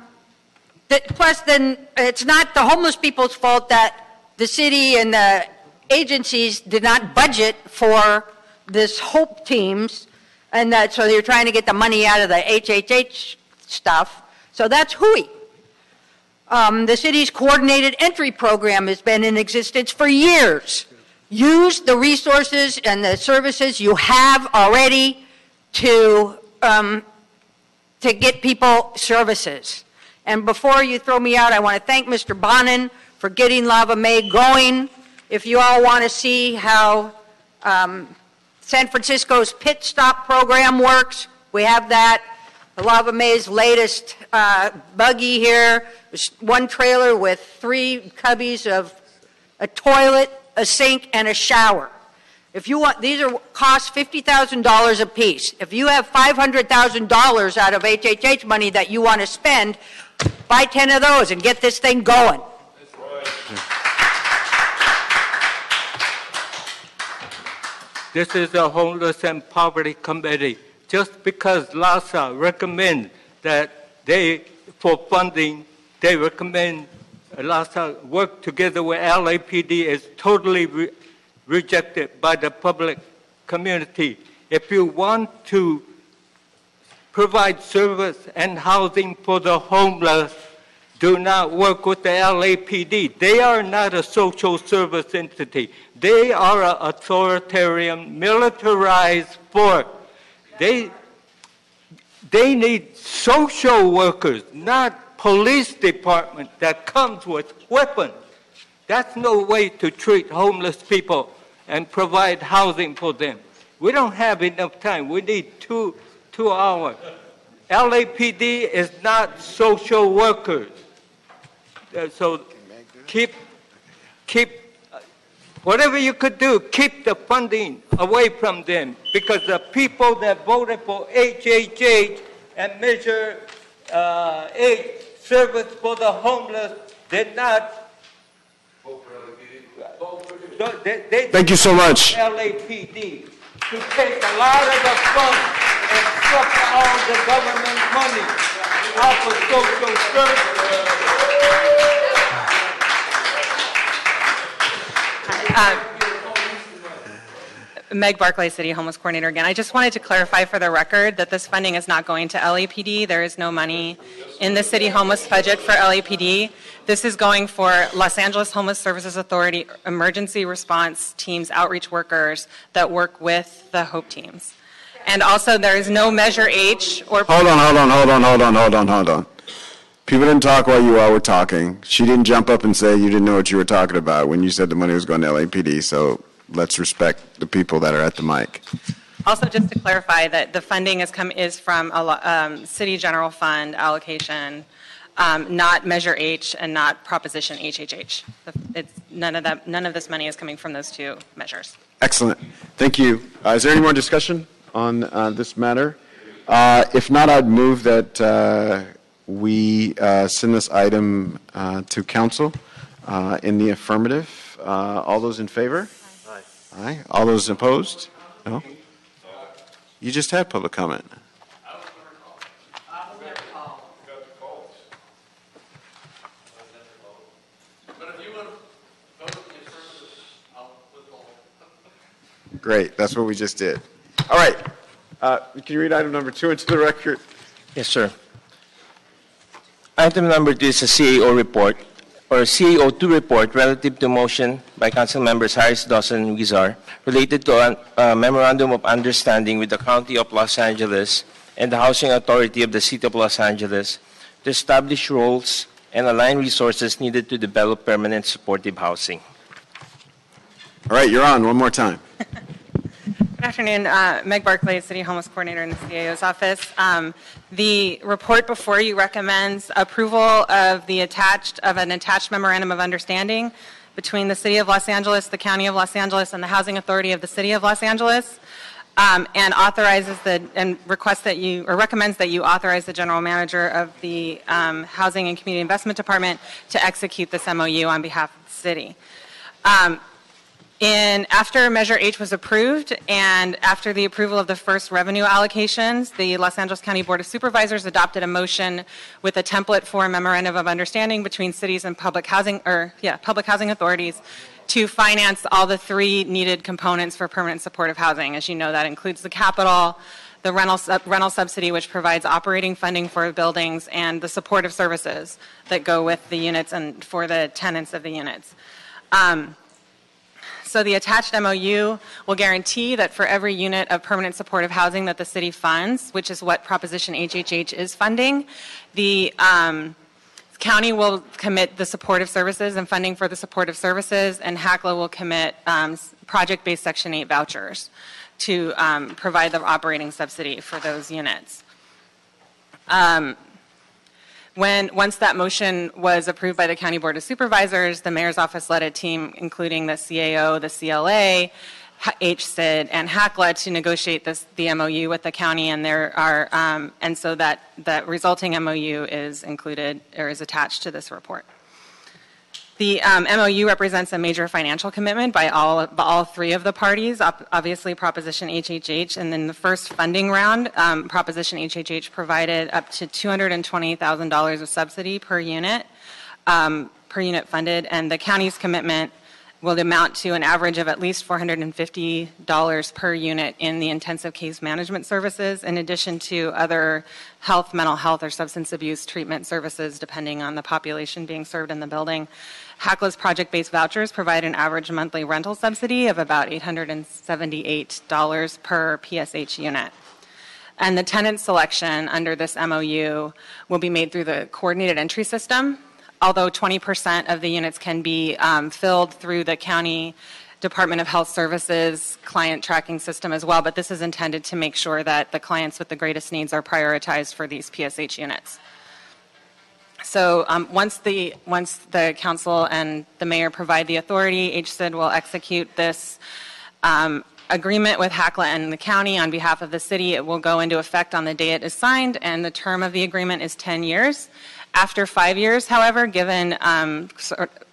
that, plus, then it's not the homeless people's fault that the city and the agencies did not budget for this hope teams, and that so they're trying to get the money out of the HHH stuff. So that's hooey. Um, the city's coordinated entry program has been in existence for years. Use the resources and the services you have already to um, to get people services. And before you throw me out, I want to thank Mr. Bonin for getting Lava Mae going. If you all want to see how um, San Francisco's pit stop program works, we have that. The Lava Mae's latest uh, buggy here, was one trailer with three cubbies of a toilet, a sink, and a shower. If you want, these are cost $50,000 a piece. If you have $500,000 out of HHH money that you want to spend, buy 10 of those and get this thing going. This is a homeless and poverty committee. Just because LAHSA recommend that they, for funding, they recommend LAHSA work together with LAPD is totally re- rejected by the public community. If you want to provide service and housing for the homeless, do not work with the LAPD. They are not a social service entity. They are an authoritarian, militarized force. They, they need social workers, not police department that comes with weapons. That's no way to treat homeless people and provide housing for them. We don't have enough time. We need two, two hours. LAPD is not social workers. Uh, so keep, keep, whatever you could do, keep the funding away from them because the people that voted for HHH and Measure uh, 8, service for the homeless, did not. They, they Thank you so much. LAPD to take a lot of the funds and suck all the government money off of social services. Uh, Meg Barclay, City Homeless Coordinator again. I just wanted to clarify for the record that this funding is not going to LAPD. There is no money in the city homeless budget for LAPD. This is going for Los Angeles Homeless Services Authority emergency response teams, outreach workers that work with the HOPE teams. And also, there is no Measure H or. Hold on, hold on, hold on, hold on, hold on, hold on. People didn't talk while you all were talking. She didn't jump up and say you didn't know what you were talking about when you said the money was going to LAPD, so let's respect the people that are at the mic. Also, just to clarify that the funding is come, is from a um, city general fund allocation, um, not Measure H and not Proposition HHH. It's, none of that, none of this money is coming from those two measures. Excellent. Thank you. Uh, is there any more discussion on uh, this matter? Uh, if not, I'd move that uh, we uh, send this item uh, to council uh, in the affirmative. Uh, all those in favor? Aye. All those opposed? No? You just had public comment. Great, that's what we just did. All right, uh, can you read item number two into the record? Yes, sir. Item number two is a CAO report, or a CAO2 report relative to motion by Council Members Harris, Dawson, and Huizar related to a memorandum of understanding with the County of Los Angeles and the Housing Authority of the City of Los Angeles to establish roles and align resources needed to develop permanent supportive housing. All right, you're on, one more time. Good afternoon, uh, Meg Barclay, City Homeless Coordinator in the CAO's office. Um, the report before you recommends approval of the attached of an attached memorandum of understanding between the City of Los Angeles, the County of Los Angeles, and the Housing Authority of the City of Los Angeles, um, and authorizes the and requests that you or recommends that you authorize the General Manager of the um, Housing and Community Investment Department to execute this MOU on behalf of the city. In, after Measure H was approved and after the approval of the first revenue allocations, the Los Angeles County Board of Supervisors adopted a motion with a template for a memorandum of understanding between cities and public housing, or yeah, public housing authorities to finance all the three needed components for permanent supportive housing. As you know, that includes the capital, the rental, sub- rental subsidy, which provides operating funding for buildings, and the supportive services that go with the units and for the tenants of the units. Um, so the attached MOU will guarantee that for every unit of permanent supportive housing that the city funds, which is what Proposition HHH is funding, the um, county will commit the supportive services and funding for the supportive services, and HACLA will commit um, project-based Section 8 vouchers to um, provide the operating subsidy for those units. Um, when, once that motion was approved by the County Board of Supervisors, the mayor's office led a team, including the CAO, the CLA, H- HCID, and HACLA to negotiate this, the MOU with the county, and there are, um, and so that, that resulting MOU is included, or is attached to this report. The um, MOU represents a major financial commitment by all, by all three of the parties, obviously Proposition HHH, and then the first funding round, um, Proposition HHH provided up to $220,000 of subsidy per unit, um, per unit funded, and the county's commitment will amount to an average of at least $450 per unit in the intensive case management services, in addition to other health, mental health, or substance abuse treatment services, depending on the population being served in the building. HACLA's project-based vouchers provide an average monthly rental subsidy of about $878 per PSH unit. And the tenant selection under this MOU will be made through the coordinated entry system, although 20% of the units can be um, filled through the county Department of Health Services client tracking system as well, but this is intended to make sure that the clients with the greatest needs are prioritized for these PSH units. So um, once the once the council and the mayor provide the authority, HCID will execute this um, agreement with HACLA and the county on behalf of the city. It will go into effect on the day it is signed, and the term of the agreement is 10 years. After five years, however, given um, sort-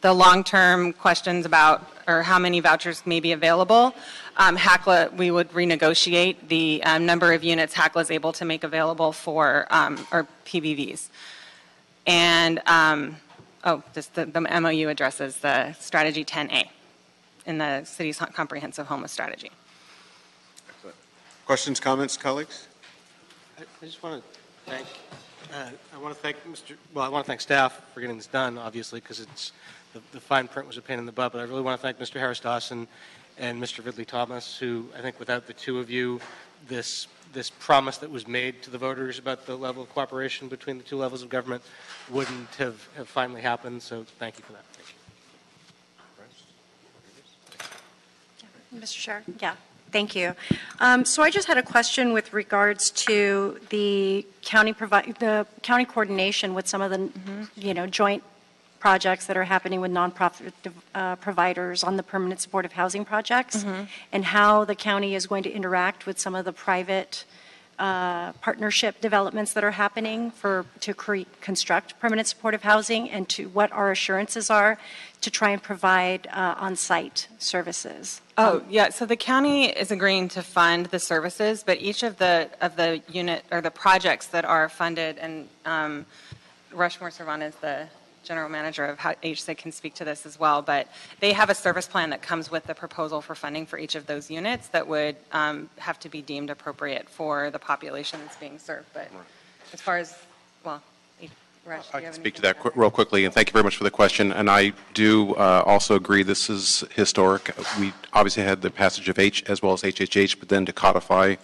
the long-term questions about or how many vouchers may be available, um, HACLA, we would renegotiate the um, number of units HACLA is able to make available for, um, or PBVs. And, um, oh, this, the, the MOU addresses the strategy 10A in the city's comprehensive homeless strategy. Excellent. Questions, comments, colleagues? I I just want to thank, uh, I want to thank Mr., well, I want to thank staff for getting this done, obviously, because it's, the the fine print was a pain in the butt, but I really want to thank Mr. Harris Dawson and Mr. Ridley Thomas, who I think without the two of you, this, this promise that was made to the voters about the level of cooperation between the two levels of government wouldn't have, have finally happened, so thank you for that. You. Mr. Chair? Yeah, thank you. Um, So I just had a question with regards to the county the county coordination with some of the, you know, joint projects that are happening with nonprofit uh, providers on the permanent supportive housing projects, Mhm. and how the county is going to interact with some of the private uh, partnership developments that are happening for, to create, construct permanent supportive housing, and to what our assurances are to try and provide uh, on-site services. Oh, yeah, so the county is agreeing to fund the services, but each of the, of the unit, or the projects that are funded, and um, Rushmore Servan is the general manager of how HCID can speak to this as well, but they have a service plan that comes with the proposal for funding for each of those units that would um, have to be deemed appropriate for the population that's being served, but as far as, well, Rush, I can speak to that qu- real quickly, and thank you very much for the question. And I do uh, also agree this is historic. We obviously had the passage of H as well as HHH, but then to codify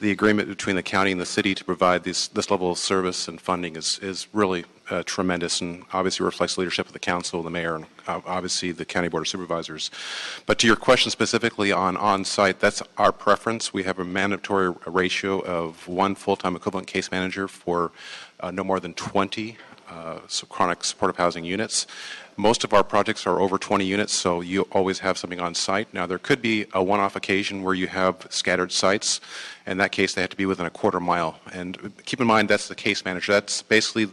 the agreement between the county and the city to provide this, this level of service and funding is, is really uh, tremendous and obviously reflects leadership of the council, the mayor, and uh, obviously the county board of supervisors. But to your question specifically on on-site, that's our preference. We have a mandatory ratio of one full-time equivalent case manager for no more than 20 uh, so chronic supportive housing units. Most of our projects are over 20 units, so you always have something on site. Now, there could be a one-off occasion where you have scattered sites. In that case, they have to be within a quarter mile. And keep in mind, that's the case manager. That's basically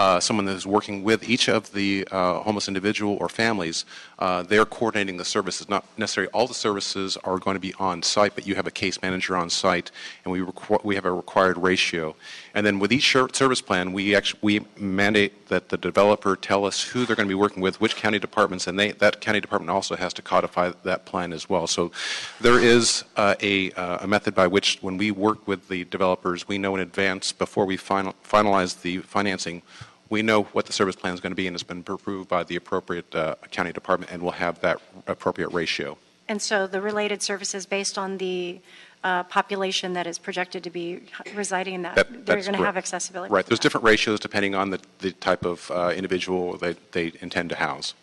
uh, someone that is working with each of the uh, homeless individual or families. Uh, they're coordinating the services. Not necessarily all the services are going to be on site, but you have a case manager on site, and we requ- we have a required ratio. And then with each service plan, we actually we mandate that the developer tell us who they're going to be working with, which county departments, and they, that county department also has to codify that plan as well. So there is uh, a, uh, a method by which, when we work with the developers, we know in advance before we final, finalize the financing. We know what the service plan is going to be, and it's been approved by the appropriate uh, county department, and we'll have that appropriate ratio. And so the related services based on the uh, population that is projected to be residing in that, That- they're that's going to have correct. accessibility. Right. There's different ratios depending on the, the type of uh, individual that they intend to house.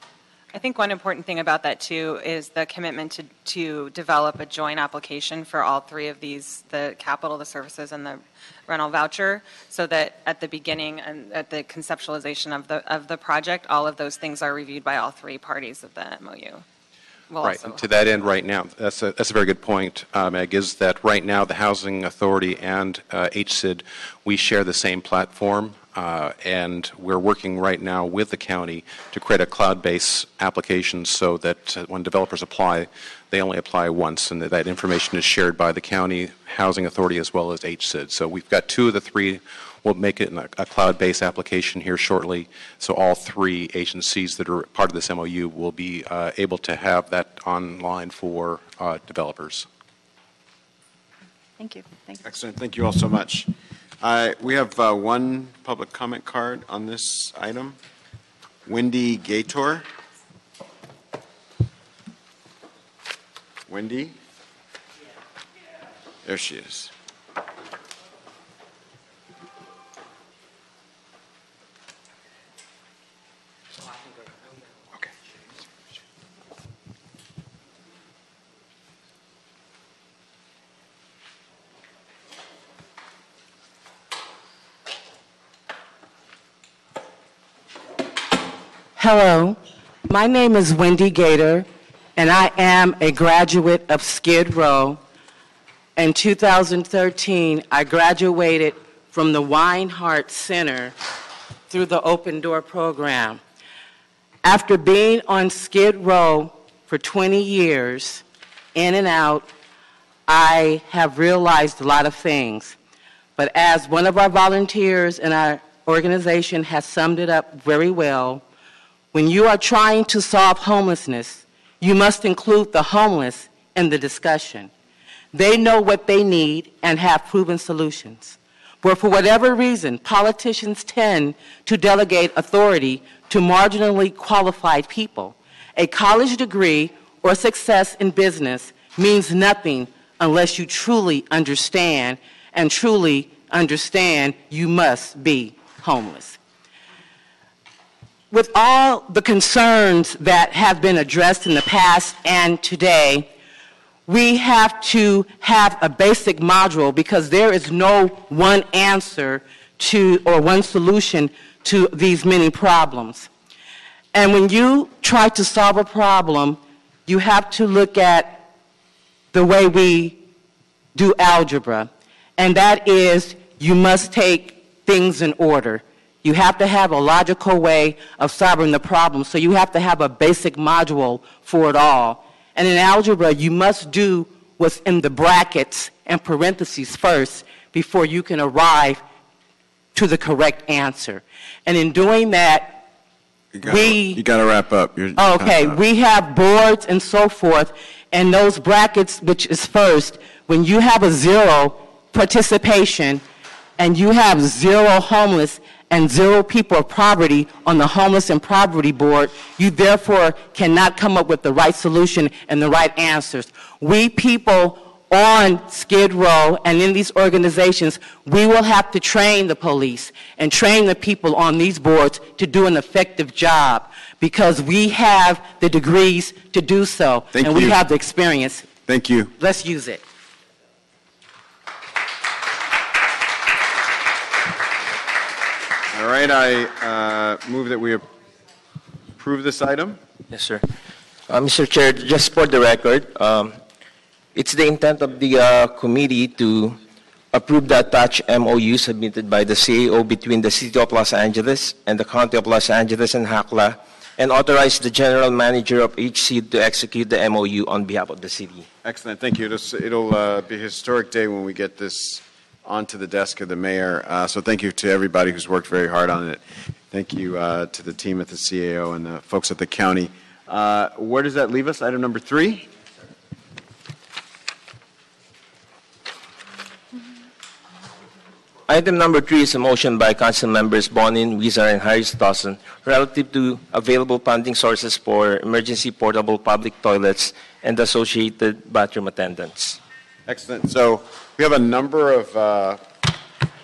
I think one important thing about that too is the commitment to, to develop a joint application for all three of these, the capital, the services, and the rental voucher, so that at the beginning and at the conceptualization of the, of the project, all of those things are reviewed by all three parties of the MOU. Will Right, also- to that end, right now, that's a, that's a very good point, uh, Meg, is that right now, the Housing Authority and uh, HCID, we share the same platform, uh, and we're working right now with the county to create a cloud-based application so that uh, when developers apply, they only apply once, and that, that information is shared by the county Housing Authority as well as HCID. So we've got two of the three We'll make it in a, a cloud-based application here shortly, so all three agencies that are part of this MOU will be uh, able to have that online for uh, developers. Thank you. Thank you. Excellent. Thank you all so much. Uh, We have uh, one public comment card on this item. Wendy Gator. Wendy? There she is. Hello, my name is Wendy Gator, and I am a graduate of Skid Row. In 2013, I graduated from the Weingart Center through the Open Door program. After being on Skid Row for 20 years, in and out, I have realized a lot of things. But as one of our volunteers in our organization has summed it up very well, when you are trying to solve homelessness, you must include the homeless in the discussion. They know what they need and have proven solutions. But for whatever reason, politicians tend to delegate authority to marginally qualified people. A college degree or success in business means nothing unless you truly understand, and truly understand you must be homeless. With all the concerns that have been addressed in the past and today, we have to have a basic module because there is no one answer to or one solution to these many problems. And when you try to solve a problem, you have to look at the way we do algebra, and that is you must take things in order. You have to have a logical way of solving the problem, so you have to have a basic module for it all. And in algebra, you must do what's in the brackets and parentheses first before you can arrive to the correct answer. And in doing that, You gotta- we You got to wrap up. You're- Okay, up. we have boards and so forth, and those brackets, which is first, when you have a zero participation and you have zero homeless and zero people of poverty on the homeless and poverty board, you therefore cannot come up with the right solution and the right answers. We people on Skid Row and in these organizations, we will have to train the police and train the people on these boards to do an effective job because we have the degrees to do so Thank and we have the experience. Thank you. Let's use it. All right, I uh, move that we approve this item. Yes, sir. Uh, Mr. Chair, just for the record, um, it's the intent of the uh, committee to approve the attached MOU submitted by the CAO between the City of Los Angeles and the County of Los Angeles and HACLA, and authorize the general manager of each city to execute the MOU on behalf of the city. Excellent, thank you. It'll, it'll uh, be a historic day when we get this onto the desk of the mayor. Uh, so thank you to everybody who's worked very hard on it. Thank you uh, to the team at the CAO and the folks at the county. Uh, where does that leave us? Item number three? Item number three is a motion by council members Bonin, Huizar, and Harris Dawson relative to available funding sources for emergency portable public toilets and associated bathroom attendants. Excellent. So we have a number of uh,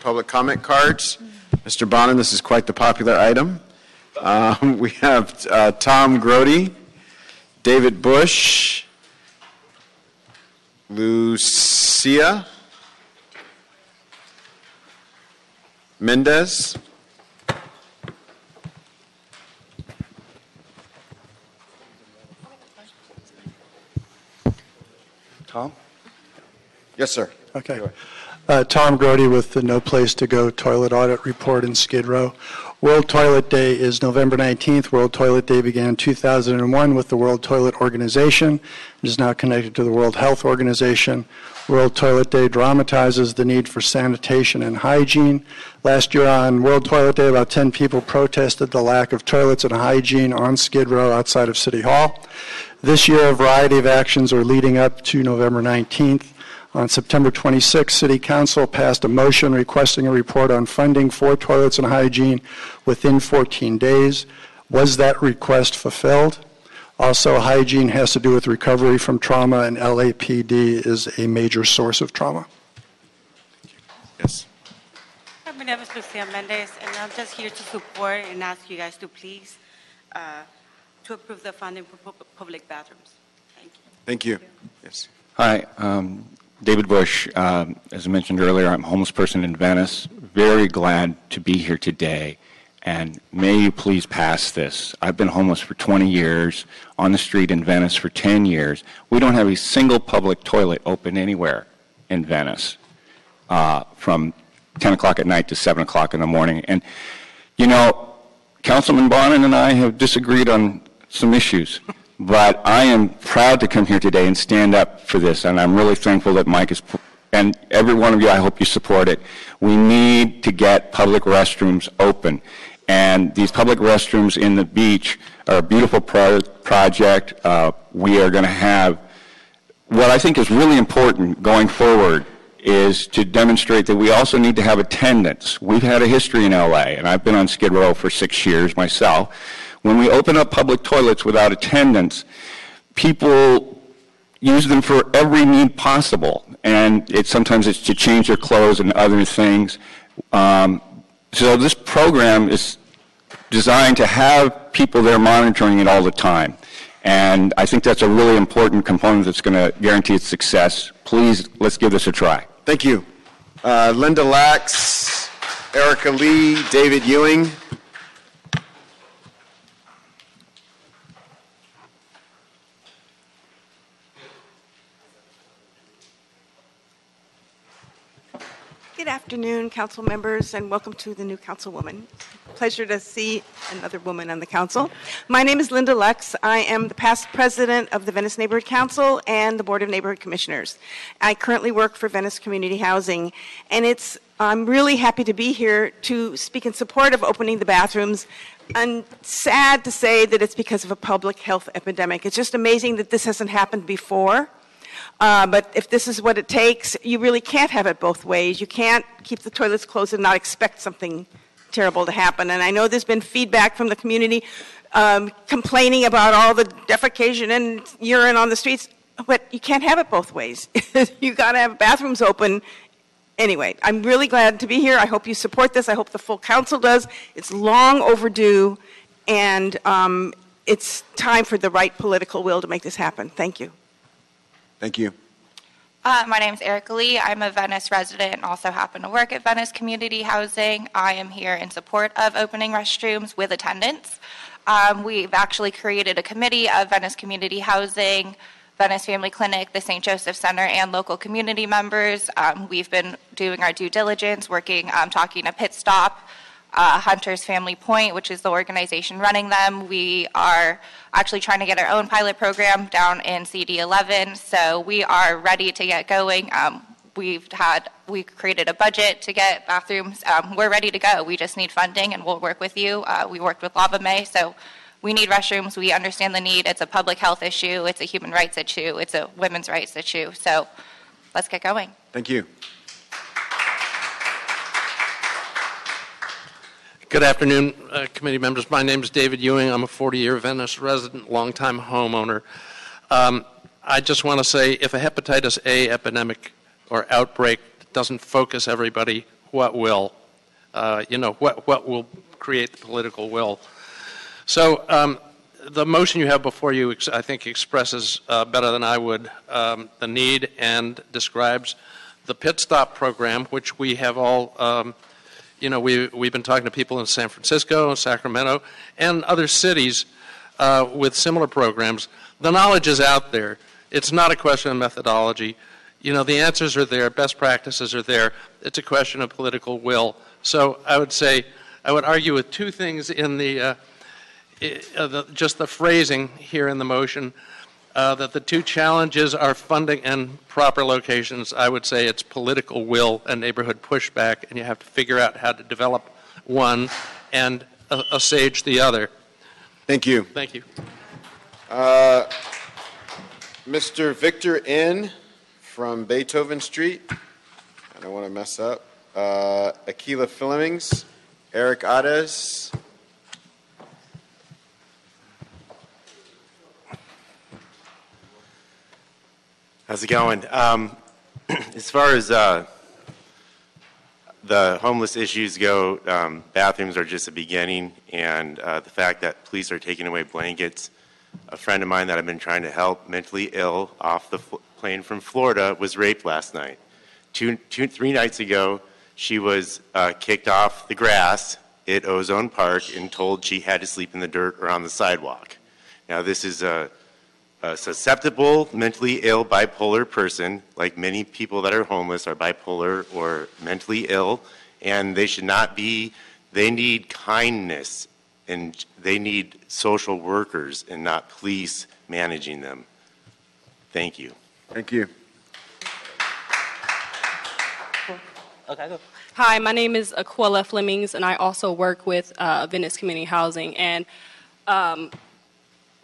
public comment cards. Mr. Bonin, this is quite the popular item. Um, we have uh, Tom Grody, David Bush, Lucia Mendez, Tom? Yes, sir. Okay. Uh, Tom Grody with the No Place to Go Toilet Audit Report in Skid Row. World Toilet Day is November 19th. World Toilet Day began in 2001 with the World Toilet Organization. It is now connected to the World Health Organization. World Toilet Day dramatizes the need for sanitation and hygiene. Last year on World Toilet Day, about 10 people protested the lack of toilets and hygiene on Skid Row outside of City Hall. This year, a variety of actions are leading up to November 19th. On September 26, City Council passed a motion requesting a report on funding for toilets and hygiene within 14 days. Was that request fulfilled? Also, hygiene has to do with recovery from trauma, and LAPD is a major source of trauma. Yes. Hi, My name is Lucia Mendez, and I'm just here to support and ask you guys to please uh, to approve the funding for pub- public bathrooms. Thank you. Thank you. Yes. Hi, um, David Bush. Um, as I mentioned earlier, I'm a homeless person in Venice. Very glad to be here today. And may you please pass this. I've been homeless for 20 years, on the street in Venice for 10 years. We don't have a single public toilet open anywhere in Venice uh, from 10 o'clock at night to 7 o'clock in the morning. And, you know, Councilman Bonin and I have disagreed on some issues, but I am proud to come here today and stand up for this, and I'm really thankful that Mike is, and every one of you, I hope you support it. We need to get public restrooms open, and these public restrooms in the beach are a beautiful pro- project. Uh, we are going to have what I think is really important going forward is to demonstrate that we also need to have attendance. We've had a history in LA, and I've been on Skid Row for six years myself. When we open up public toilets without attendance, people use them for every need possible, and it, sometimes it's to change their clothes and other things. Um, so this program is designed to have people there monitoring it all the time. And I think that's a really important component that's going to guarantee its success. Please, let's give this a try. Thank you. Uh, Linda Lucks, Erica Lee, David Ewing. Good afternoon, council members, and welcome to the new councilwoman. Pleasure to see another woman on the council. My name is Linda Lucks. I am the past president of the Venice Neighborhood Council and the Board of Neighborhood Commissioners. I currently work for Venice Community Housing, and it's I'm really happy to be here to speak in support of opening the bathrooms. I'm sad to say that it's because of a public health epidemic. It's just amazing that this hasn't happened before. Uh, but if this is what it takes, you really can't have it both ways. You can't keep the toilets closed and not expect something terrible to happen. And I know there's been feedback from the community um, complaining about all the defecation and urine on the streets, but you can't have it both ways. You've got to have bathrooms open. Anyway, I'm really glad to be here. I hope you support this. I hope the full council does. It's long overdue, and um, it's time for the right political will to make this happen. Thank you. Thank you. Uh, my name is Erica Lee. I'm a Venice resident and also happen to work at Venice Community Housing. I am here in support of opening restrooms with attendance. Um, we've actually created a committee of Venice Community Housing, Venice Family Clinic, the St. Joseph Center, and local community members. Um, we've been doing our due diligence, working, um, talking to Pit Stop, uh, Hunter's Family Point, which is the organization running them. We are actually trying to get our own pilot program down in CD11, so we are ready to get going. Um, we've had we created a budget to get bathrooms. Um, we're ready to go. We just need funding, and we'll work with you. Uh, we worked with Lava Mae, so we need restrooms. We understand the need. It's a public health issue. It's a human rights issue. It's a women's rights issue. So let's get going. Thank you. Good afternoon, uh, committee members. My name is David Ewing. I'm a 40-year Venice resident, longtime homeowner. Um, I just want to say, if a hepatitis A epidemic or outbreak doesn't focus everybody, what will? Uh, you know, what, what will create the political will? So um, the motion you have before you, I think, expresses uh, better than I would um, the need and describes the pit stop program, which we have all um, you know, we, we've been talking to people in San Francisco, Sacramento, and other cities uh, with similar programs. The knowledge is out there. It's not a question of methodology. You know, the answers are there, best practices are there. It's a question of political will. So I would say, I would argue with two things in the, uh, uh, the just the phrasing here in the motion uh, that the two challenges are funding and proper locations. I would say it's political will and neighborhood pushback, and you have to figure out how to develop one and uh, assuage the other. Thank you. Thank you. Uh, Mr. Victor N. from Beethoven Street. I don't want to mess up. Uh, Aquila Flemings, Eric Ares, How's it going? Um, as far as uh, the homeless issues go, um, bathrooms are just a beginning, and uh, the fact that police are taking away blankets. A friend of mine that I've been trying to help, mentally ill, off the plane from Florida, was raped last night. Two, two, three nights ago, she was uh, kicked off the grass at Ozone Park and told she had to sleep in the dirt or on the sidewalk. Now, this is a a susceptible, mentally ill, bipolar person, like many people that are homeless are bipolar or mentally ill, and they should not be, they need kindness and they need social workers and not police managing them. Thank you. Thank you. Okay, go. Hi, my name is Aquila Flemings, and I also work with uh, Venice Community Housing. And um,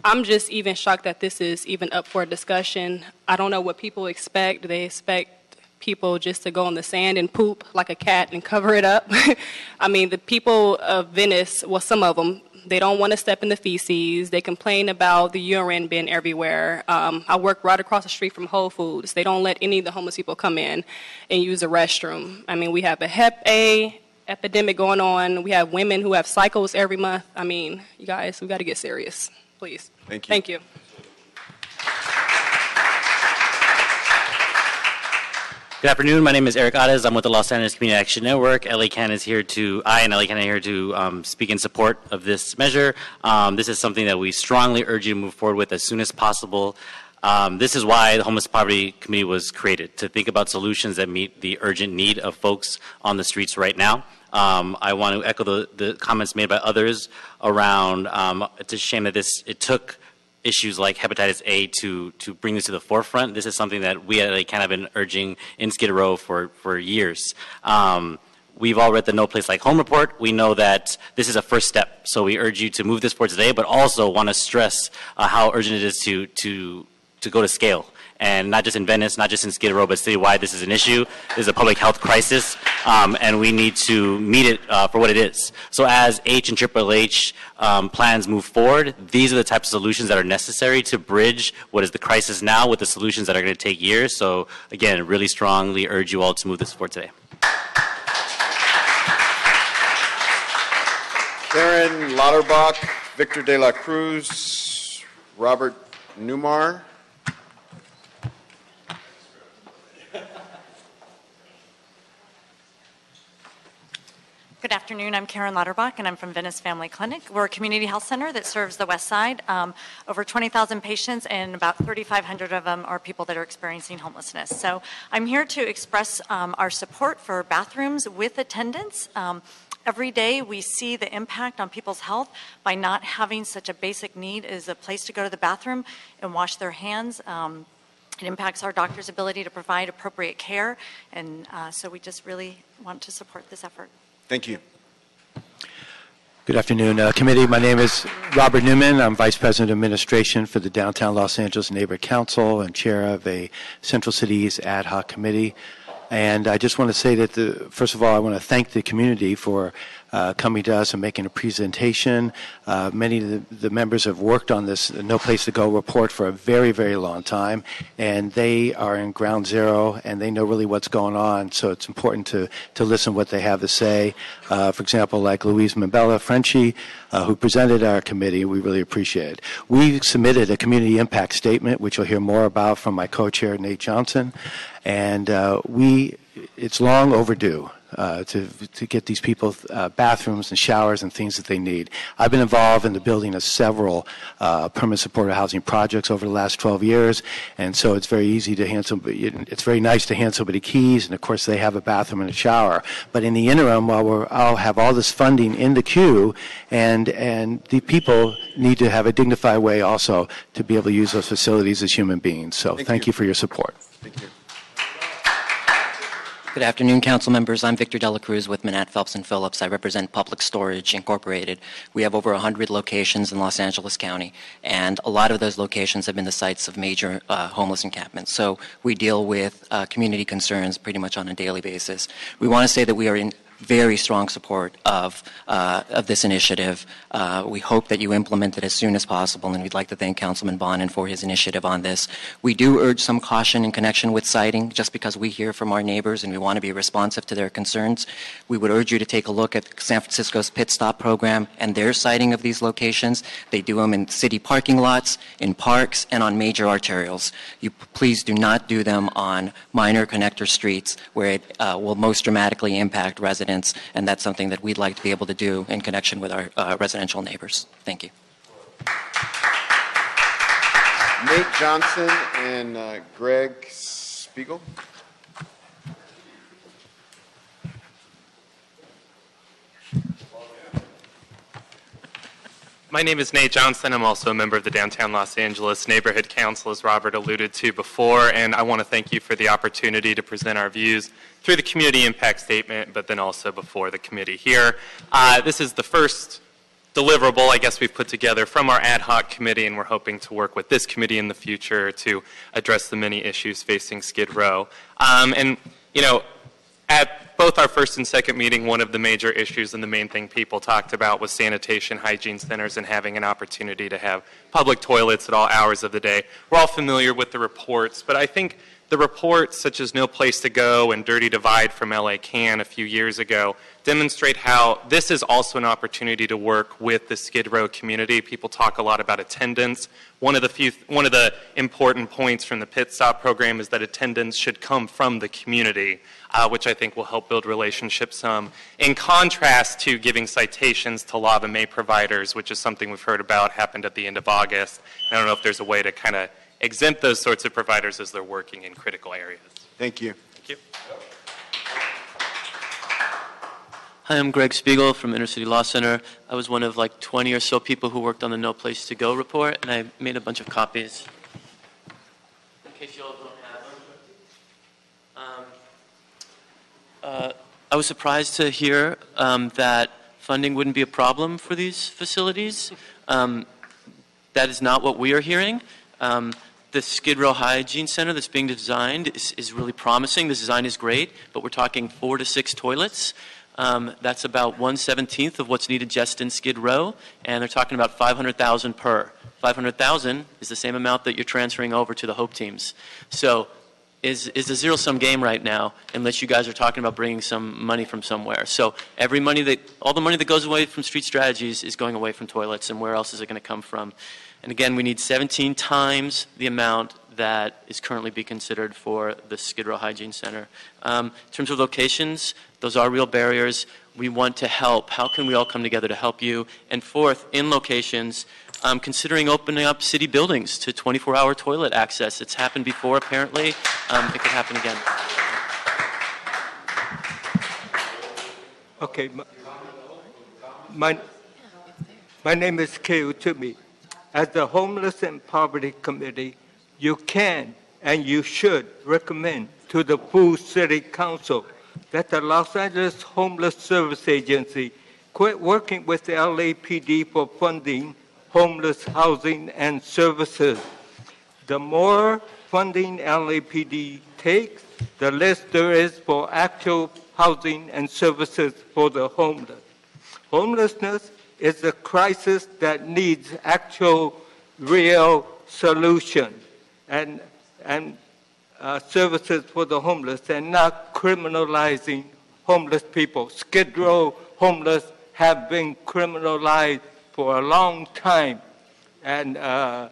I'm just even shocked that this is even up for discussion. I don't know what people expect. They expect people just to go in the sand and poop like a cat and cover it up. I mean, the people of Venice, well, some of them, they don't want to step in the feces. They complain about the urine being everywhere. Um, I work right across the street from Whole Foods. They don't let any of the homeless people come in and use the restroom. I mean, we have a Hep A epidemic going on. We have women who have cycles every month. I mean, you guys, we got to get serious, please. Thank you. Thank you. Good afternoon. My name is Eric Ares. I'm with the Los Angeles Community Action Network. LA CAN is here to, I and LA CAN are here to um, speak in support of this measure. Um, this is something that we strongly urge you to move forward with as soon as possible. Um, this is why the Homeless Poverty Committee was created, to think about solutions that meet the urgent need of folks on the streets right now. Um, I want to echo the, the comments made by others around, um, it's a shame that this, it took issues like hepatitis A to, to bring this to the forefront. This is something that we at kind of been urging in Skid Row for, for years. Um, we've all read the No Place Like Home report. We know that this is a first step. So we urge you to move this forward today, but also want to stress uh, how urgent it is to, to, to go to scale. And not just in Venice, not just in Skid Row, but citywide, this is an issue. This is a public health crisis, um, and we need to meet it uh, for what it is. So as H and Triple H um, plans move forward, these are the types of solutions that are necessary to bridge what is the crisis now with the solutions that are going to take years. So again, really strongly urge you all to move this forward today. Karen Lauterbach, Victor De La Cruz, Robert Newman. Good afternoon. I'm Karen Lauterbach, and I'm from Venice Family Clinic. We're a community health center that serves the West Side. Um, over 20,000 patients, and about 3,500 of them are people that are experiencing homelessness. So I'm here to express um, our support for bathrooms with attendance. Um, Every day we see the impact on people's health by not having such a basic need as a place to go to the bathroom and wash their hands. Um, it impacts our doctors' ability to provide appropriate care, and uh, so we just really want to support this effort. Thank you. Good afternoon, uh, committee. My name is Robert Newman. I'm Vice President of Administration for the Downtown Los Angeles Neighborhood Council and Chair of a Central Cities Ad Hoc Committee. And I just want to say that, the, first of all, I want to thank the community for uh, coming to us and making a presentation. Uh, many of the, the, members have worked on this No Place to Go report for a very, very long time, and they are in ground zero and they know really what's going on. So it's important to, to listen what they have to say. Uh, for example, like Louise Mabella Frenchie, uh, who presented our committee, we really appreciate it. We submitted a community impact statement, which you'll hear more about from my co-chair, Nate Johnson, and uh, we, it's long overdue uh, to, to get these people uh, bathrooms and showers and things that they need. I've been involved in the building of several uh, permanent supportive housing projects over the last 12 years, and so it's very easy to hand somebody, it's very nice to hand somebody keys, and of course they have a bathroom and a shower. But in the interim, while we're, I'll have all this funding in the queue, and, and the people need to have a dignified way also to be able to use those facilities as human beings. So thank, thank you. you for your support. Thank you. Good afternoon, council members. I'm Victor Dela Cruz with Manatt Phelps and Phillips. I represent Public Storage Incorporated. We have over 100 locations in Los Angeles County, and a lot of those locations have been the sites of major uh, homeless encampments. So we deal with uh, community concerns pretty much on a daily basis. We want to say that we are in very strong support of, uh, of this initiative. Uh, we hope that you implement it as soon as possible, and we'd like to thank Councilman Bonin for his initiative on this. We do urge some caution in connection with siting, just because we hear from our neighbors and we want to be responsive to their concerns. We would urge you to take a look at San Francisco's Pit Stop program and their siting of these locations. They do them in city parking lots, in parks, and on major arterials. You please do not do them on minor connector streets where it uh, will most dramatically impact residents residents, and that's something that we'd like to be able to do in connection with our uh, residential neighbors. Thank you. Nate Johnson and uh, Greg Spiegel. My name is Nate Johnson. I'm also a member of the Downtown Los Angeles Neighborhood Council, as Robert alluded to before, and I want to thank you for the opportunity to present our views through the community impact statement, but then also before the committee here. Uh, this is the first deliverable, I guess, we've put together from our ad hoc committee, and we're hoping to work with this committee in the future to address the many issues facing Skid Row. Um, and, you know, at both our first and second meeting, one of the major issues and the main thing people talked about was sanitation, hygiene centers, and having an opportunity to have public toilets at all hours of the day. We're all familiar with the reports, but I think the reports, such as No Place to Go and Dirty Divide from LA CAN a few years ago, demonstrate how this is also an opportunity to work with the Skid Row community. People talk a lot about attendance. One of the few, one of the important points from the Pit Stop program is that attendance should come from the community, uh, which I think will help build relationships some. In contrast to giving citations to Lava Mae providers, which is something we've heard about happened at the end of August. I don't know if there's a way to kind of exempt those sorts of providers as they're working in critical areas. Thank you. Thank you. Hi, I'm Greg Spiegel from Inner City Law Center. I was one of like 20 or so people who worked on the No Place to Go report, and I made a bunch of copies. In case you all don't have them. Um, uh, I was surprised to hear um, that funding wouldn't be a problem for these facilities. Um, that is not what we are hearing. Um, the Skid Row Hygiene Center that's being designed is, is, really promising. The design is great, but we're talking four to six toilets. Um, that's about 1 17th of what's needed just in Skid Row, and they're talking about 500,000 per. 500,000 is the same amount that you're transferring over to the Hope teams. So is, is a zero sum game right now unless you guys are talking about bringing some money from somewhere. So every money that, all the money that goes away from street strategies is going away from toilets, and where else is it going to come from? And again, we need 17 times the amount that is currently being considered for the Skid Row Hygiene Center. Um, in terms of locations, those are real barriers. We want to help. How can we all come together to help you? And fourth, in locations, um, considering opening up city buildings to 24-hour toilet access. It's happened before, apparently. Um, it could happen again. Okay. My, my, my name is Kay Utumi. As the Homeless and Poverty Committee, you can and you should recommend to the full city council that the Los Angeles Homeless Service Agency quit working with the LAPD for funding homeless housing and services. The more funding LAPD takes, the less there is for actual housing and services for the homeless. Homelessness is a crisis that needs actual, real solution and, and uh, services for the homeless and not criminalizing homeless people. Skid Row homeless have been criminalized for a long time, and uh,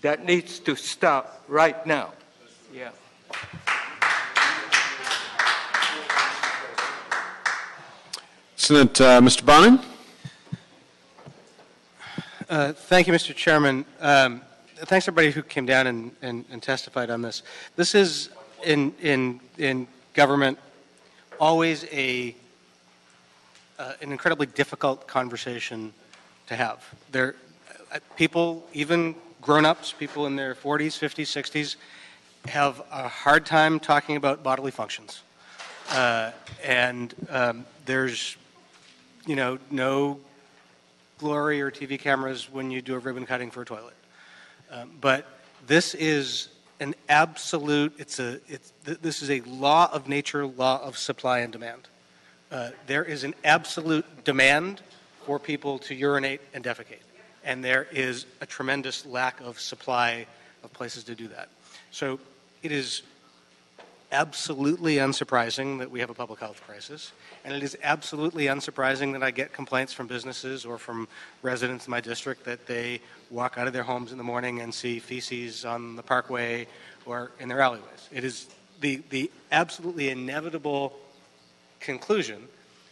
that needs to stop right now. Yeah. Senate, uh, Mr. Bonin? Uh, thank you, Mr. Chairman. Um, thanks everybody who came down and, and, and, testified on this. This is in in in government always a uh, an incredibly difficult conversation to have. There, uh, people, even grown-ups, people in their 40s, 50s, 60s, have a hard time talking about bodily functions, uh, and um, there's, you know, no glory or TV cameras when you do a ribbon cutting for a toilet. Um, but this is an absolute, it's a, it's, th- this is a law of nature, law of supply and demand. Uh, there is an absolute demand for people to urinate and defecate, and there is a tremendous lack of supply of places to do that. So it is absolutely unsurprising that we have a public health crisis, and it is absolutely unsurprising that I get complaints from businesses or from residents in my district that they walk out of their homes in the morning and see feces on the parkway or in their alleyways. It is the, the absolutely inevitable conclusion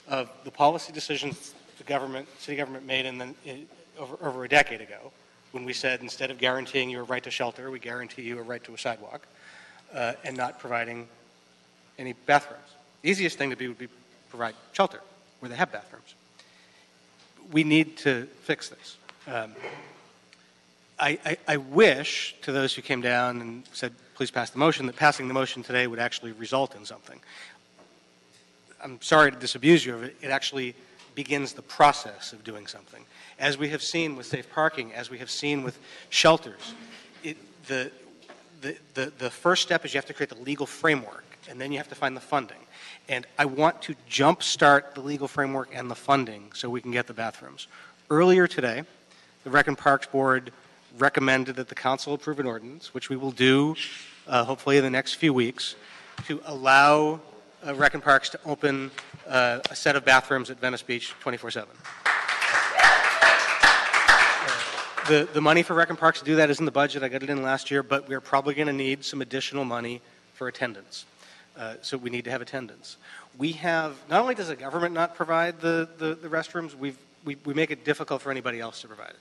of the policy decisions the government, city government made in the, in, over, over a decade ago when we said instead of guaranteeing you a right to shelter, we guarantee you a right to a sidewalk uh, and not providing any bathrooms. The easiest thing to do would be provide shelter where they have bathrooms. we need to fix this. Um, I, I, I wish to those who came down and said, please pass the motion, that passing the motion today would actually result in something. I'm sorry to disabuse you of it. It actually begins the process of doing something. As we have seen with safe parking, as we have seen with shelters, it, the, the, the, first step is you have to create the legal framework, and then you have to find the funding. And I want to jumpstart the legal framework and the funding so we can get the bathrooms. Earlier today, the Rec and Parks Board recommended that the council approve an ordinance, which we will do uh, hopefully in the next few weeks, to allow uh, Rec and Parks to open uh, a set of bathrooms at Venice Beach 24 7. The, the money for Rec and Parks to do that is in the budget. I got it in last year, but we're probably going to need some additional money for attendance. Uh, so we need to have attendance. We have, not only does the government not provide the, the, the restrooms, we've, we, we make it difficult for anybody else to provide it.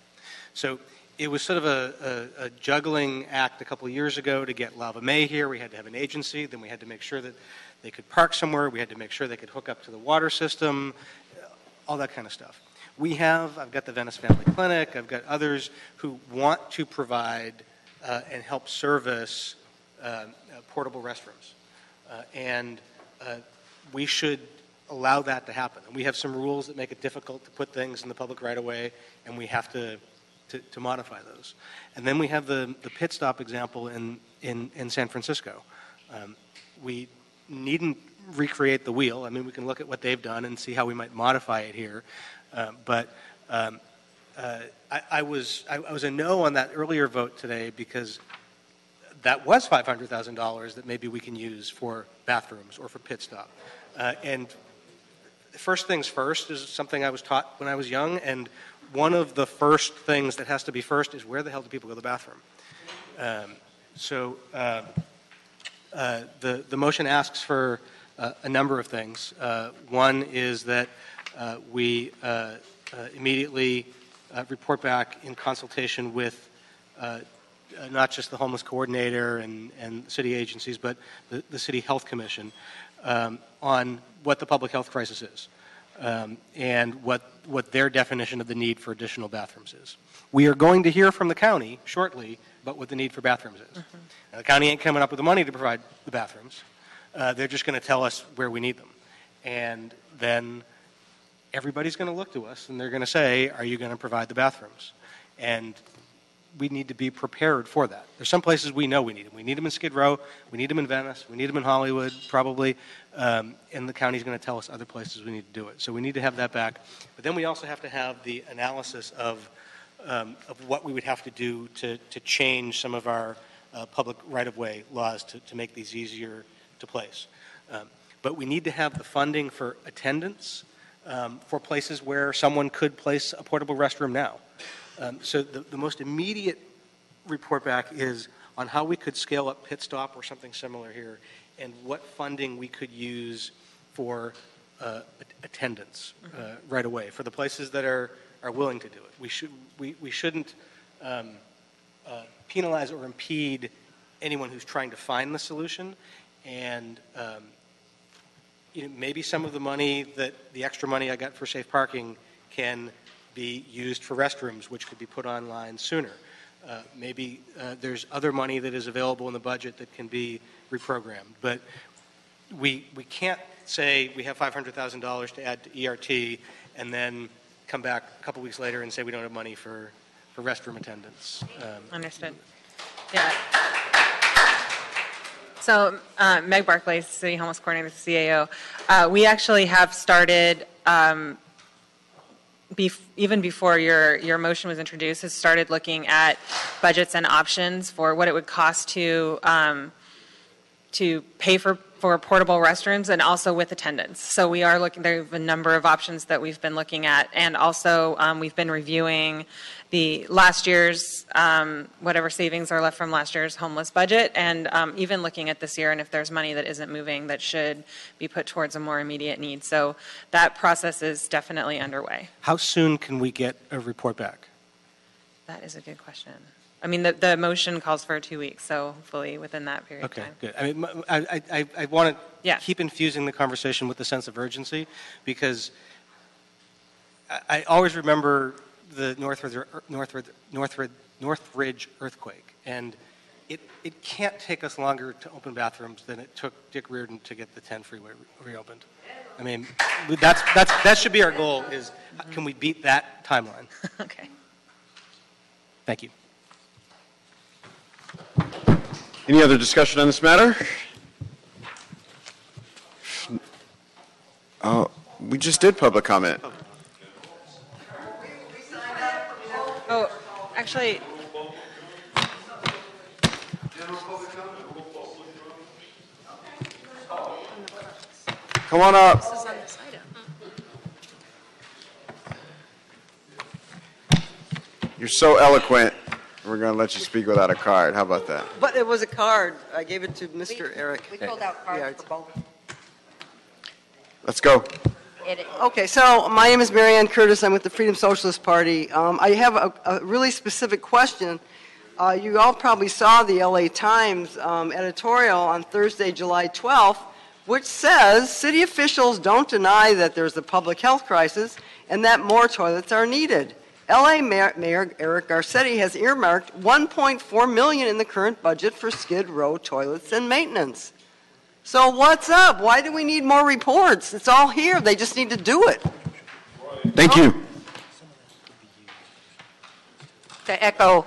So it was sort of a, a, a juggling act a couple of years ago to get Lava Mae here. We had to have an agency. Then we had to make sure that they could park somewhere. We had to make sure they could hook up to the water system, all that kind of stuff. We have, I've got the Venice Family Clinic, I've got others who want to provide uh, and help service uh, uh, portable restrooms. Uh, and uh, we should allow that to happen. And we have some rules that make it difficult to put things in the public right away, and we have to, to, to modify those. And then we have the, the pit stop example in, in, in San Francisco. Um, we needn't recreate the wheel. I mean, we can look at what they've done and see how we might modify it here. Uh, but um, uh, I, I, was I, I, was a no on that earlier vote today because that was $500,000 that maybe we can use for bathrooms or for pit stop. Uh, and first things first is something I was taught when I was young, and one of the first things that has to be first is where the hell do people go to the bathroom? Um, so uh, uh, the, the motion asks for uh, a number of things. Uh, one is that we uh, immediately report back in consultation with not just the homeless coordinator and, and city agencies, but the, the City Health Commission um, on what the public health crisis is um, and what, what their definition of the need for additional bathrooms is. We are going to hear from the county shortly about what the need for bathrooms is. Mm-hmm. Now, the county ain't coming up with the money to provide the bathrooms. Uh, they're just going to tell us where we need them. And then everybody's going to look to us and they're going to say, Are you going to provide the bathrooms? And we need to be prepared for that. There's some places we know we need them. We need them in Skid Row, we need them in Venice, we need them in Hollywood, probably, um, and the county's going to tell us other places we need to do it. So we need to have that back. But then we also have to have the analysis of, um, of what we would have to do to, to change some of our uh, public right of way laws to, to make these easier to place. Um, but we need to have the funding for attendance um, for places where someone could place a portable restroom now. Um, so the, the most immediate report back is on how we could scale up pit stop or something similar here and what funding we could use for uh, attendance uh, right away for the places that are, are willing to do it. We, should, we, we shouldn't um, uh, penalize or impede anyone who's trying to find the solution. And um, you know, maybe some of the money that the extra money I got for safe parking can be used for restrooms, which could be put online sooner. Uh, maybe uh, there's other money that is available in the budget that can be reprogrammed. But we, we can't say we have $500,000 to add to ERT and then come back a couple weeks later and say we don't have money for, for restroom attendance. Um, Understood. Yeah. So, uh, Meg Barclay, City Homeless Coordinator, CAO. Uh, we actually have started, um, bef- even before your, your motion was introduced, has started looking at budgets and options for what it would cost to um, to pay for for portable restrooms and also with attendance. So we are looking, there are a number of options that we've been looking at. And also, um, we've been reviewing the last year's, um, whatever savings are left from last year's homeless budget, and um, even looking at this year and if there's money that isn't moving that should be put towards a more immediate need. So that process is definitely underway. How soon can we get a report back? That is a good question. I mean, the, the motion calls for two weeks, so hopefully within that period Okay, of time. good. I mean, I, I, I want to Yeah. keep infusing the conversation with the sense of urgency because I, I always remember the Northridge, Northridge, Northridge, Northridge earthquake, and it, it can't take us longer to open bathrooms than it took Dick Riordan to get the 10 freeway re- reopened. I mean, that's, that's, that should be our goal, is can we beat that timeline? Okay. Thank you. Any other discussion on this matter? Oh, we just did public comment. Oh. Oh, actually, Come on up. This is on this item. You're so eloquent. We're going to let you speak without a card. How about that? But it was a card. I gave it to Mr. Eric. We pulled out cards for both. Let's go. Okay, so my name is Marianne Curtis. I'm with the Freedom Socialist Party. Um, I have a, a really specific question. Uh, you all probably saw the LA Times um, editorial on Thursday, July 12th, which says city officials don't deny that there's a public health crisis and that more toilets are needed. LA Mayor, Mayor Eric Garcetti has earmarked 1.4 million in the current budget for Skid Row toilets and maintenance. So what's up? Why do we need more reports? It's all here. They just need to do it. Thank you. To echo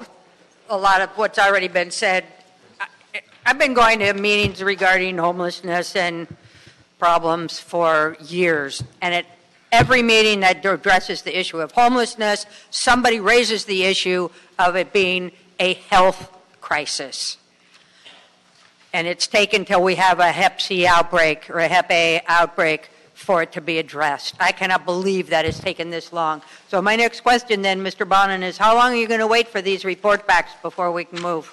a lot of what's already been said, I- I've been going to meetings regarding homelessness and problems for years, and at every meeting that addresses the issue of homelessness, somebody raises the issue of it being a health crisis. And it's taken till we have a Hep C outbreak or a Hep A outbreak for it to be addressed. I cannot believe that it's taken this long. So my next question then, Mr. Bonin, is how long are you going to wait for these report backs before we can move?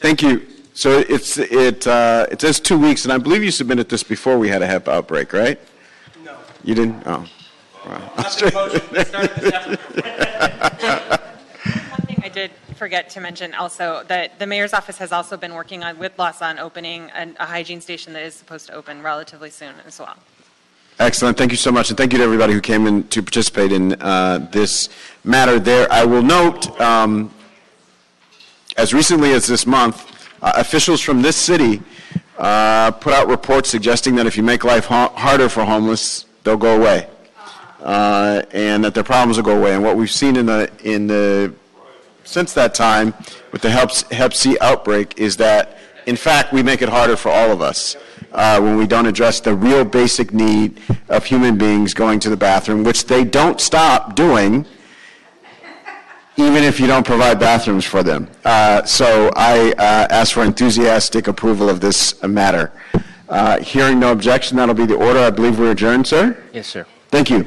Thank you. So it's, it, uh, it says two weeks, and I believe you submitted this before we had a HEP outbreak, right? No. You didn't? Oh. Wow. one thing I did forget to mention also, that the mayor's office has also been working on, with LAHSA on opening an- a hygiene station that is supposed to open relatively soon as well. Excellent. Thank you so much, and thank you to everybody who came in to participate in uh, this matter. There, I will note, um, as recently as this month, uh, officials from this city uh, put out reports suggesting that if you make life ha- harder for homeless, they'll go away, uh, and that their problems will go away. And what we've seen in the in the since that time with the Hep, Hep C outbreak is that, in fact, we make it harder for all of us uh, when we don't address the real basic need of human beings going to the bathroom, which they don't stop doing, even if you don't provide bathrooms for them. Uh, so I uh, ask for enthusiastic approval of this matter. Uh, hearing no objection, that'll be the order. I believe we're adjourned, sir. Yes, sir. Thank you.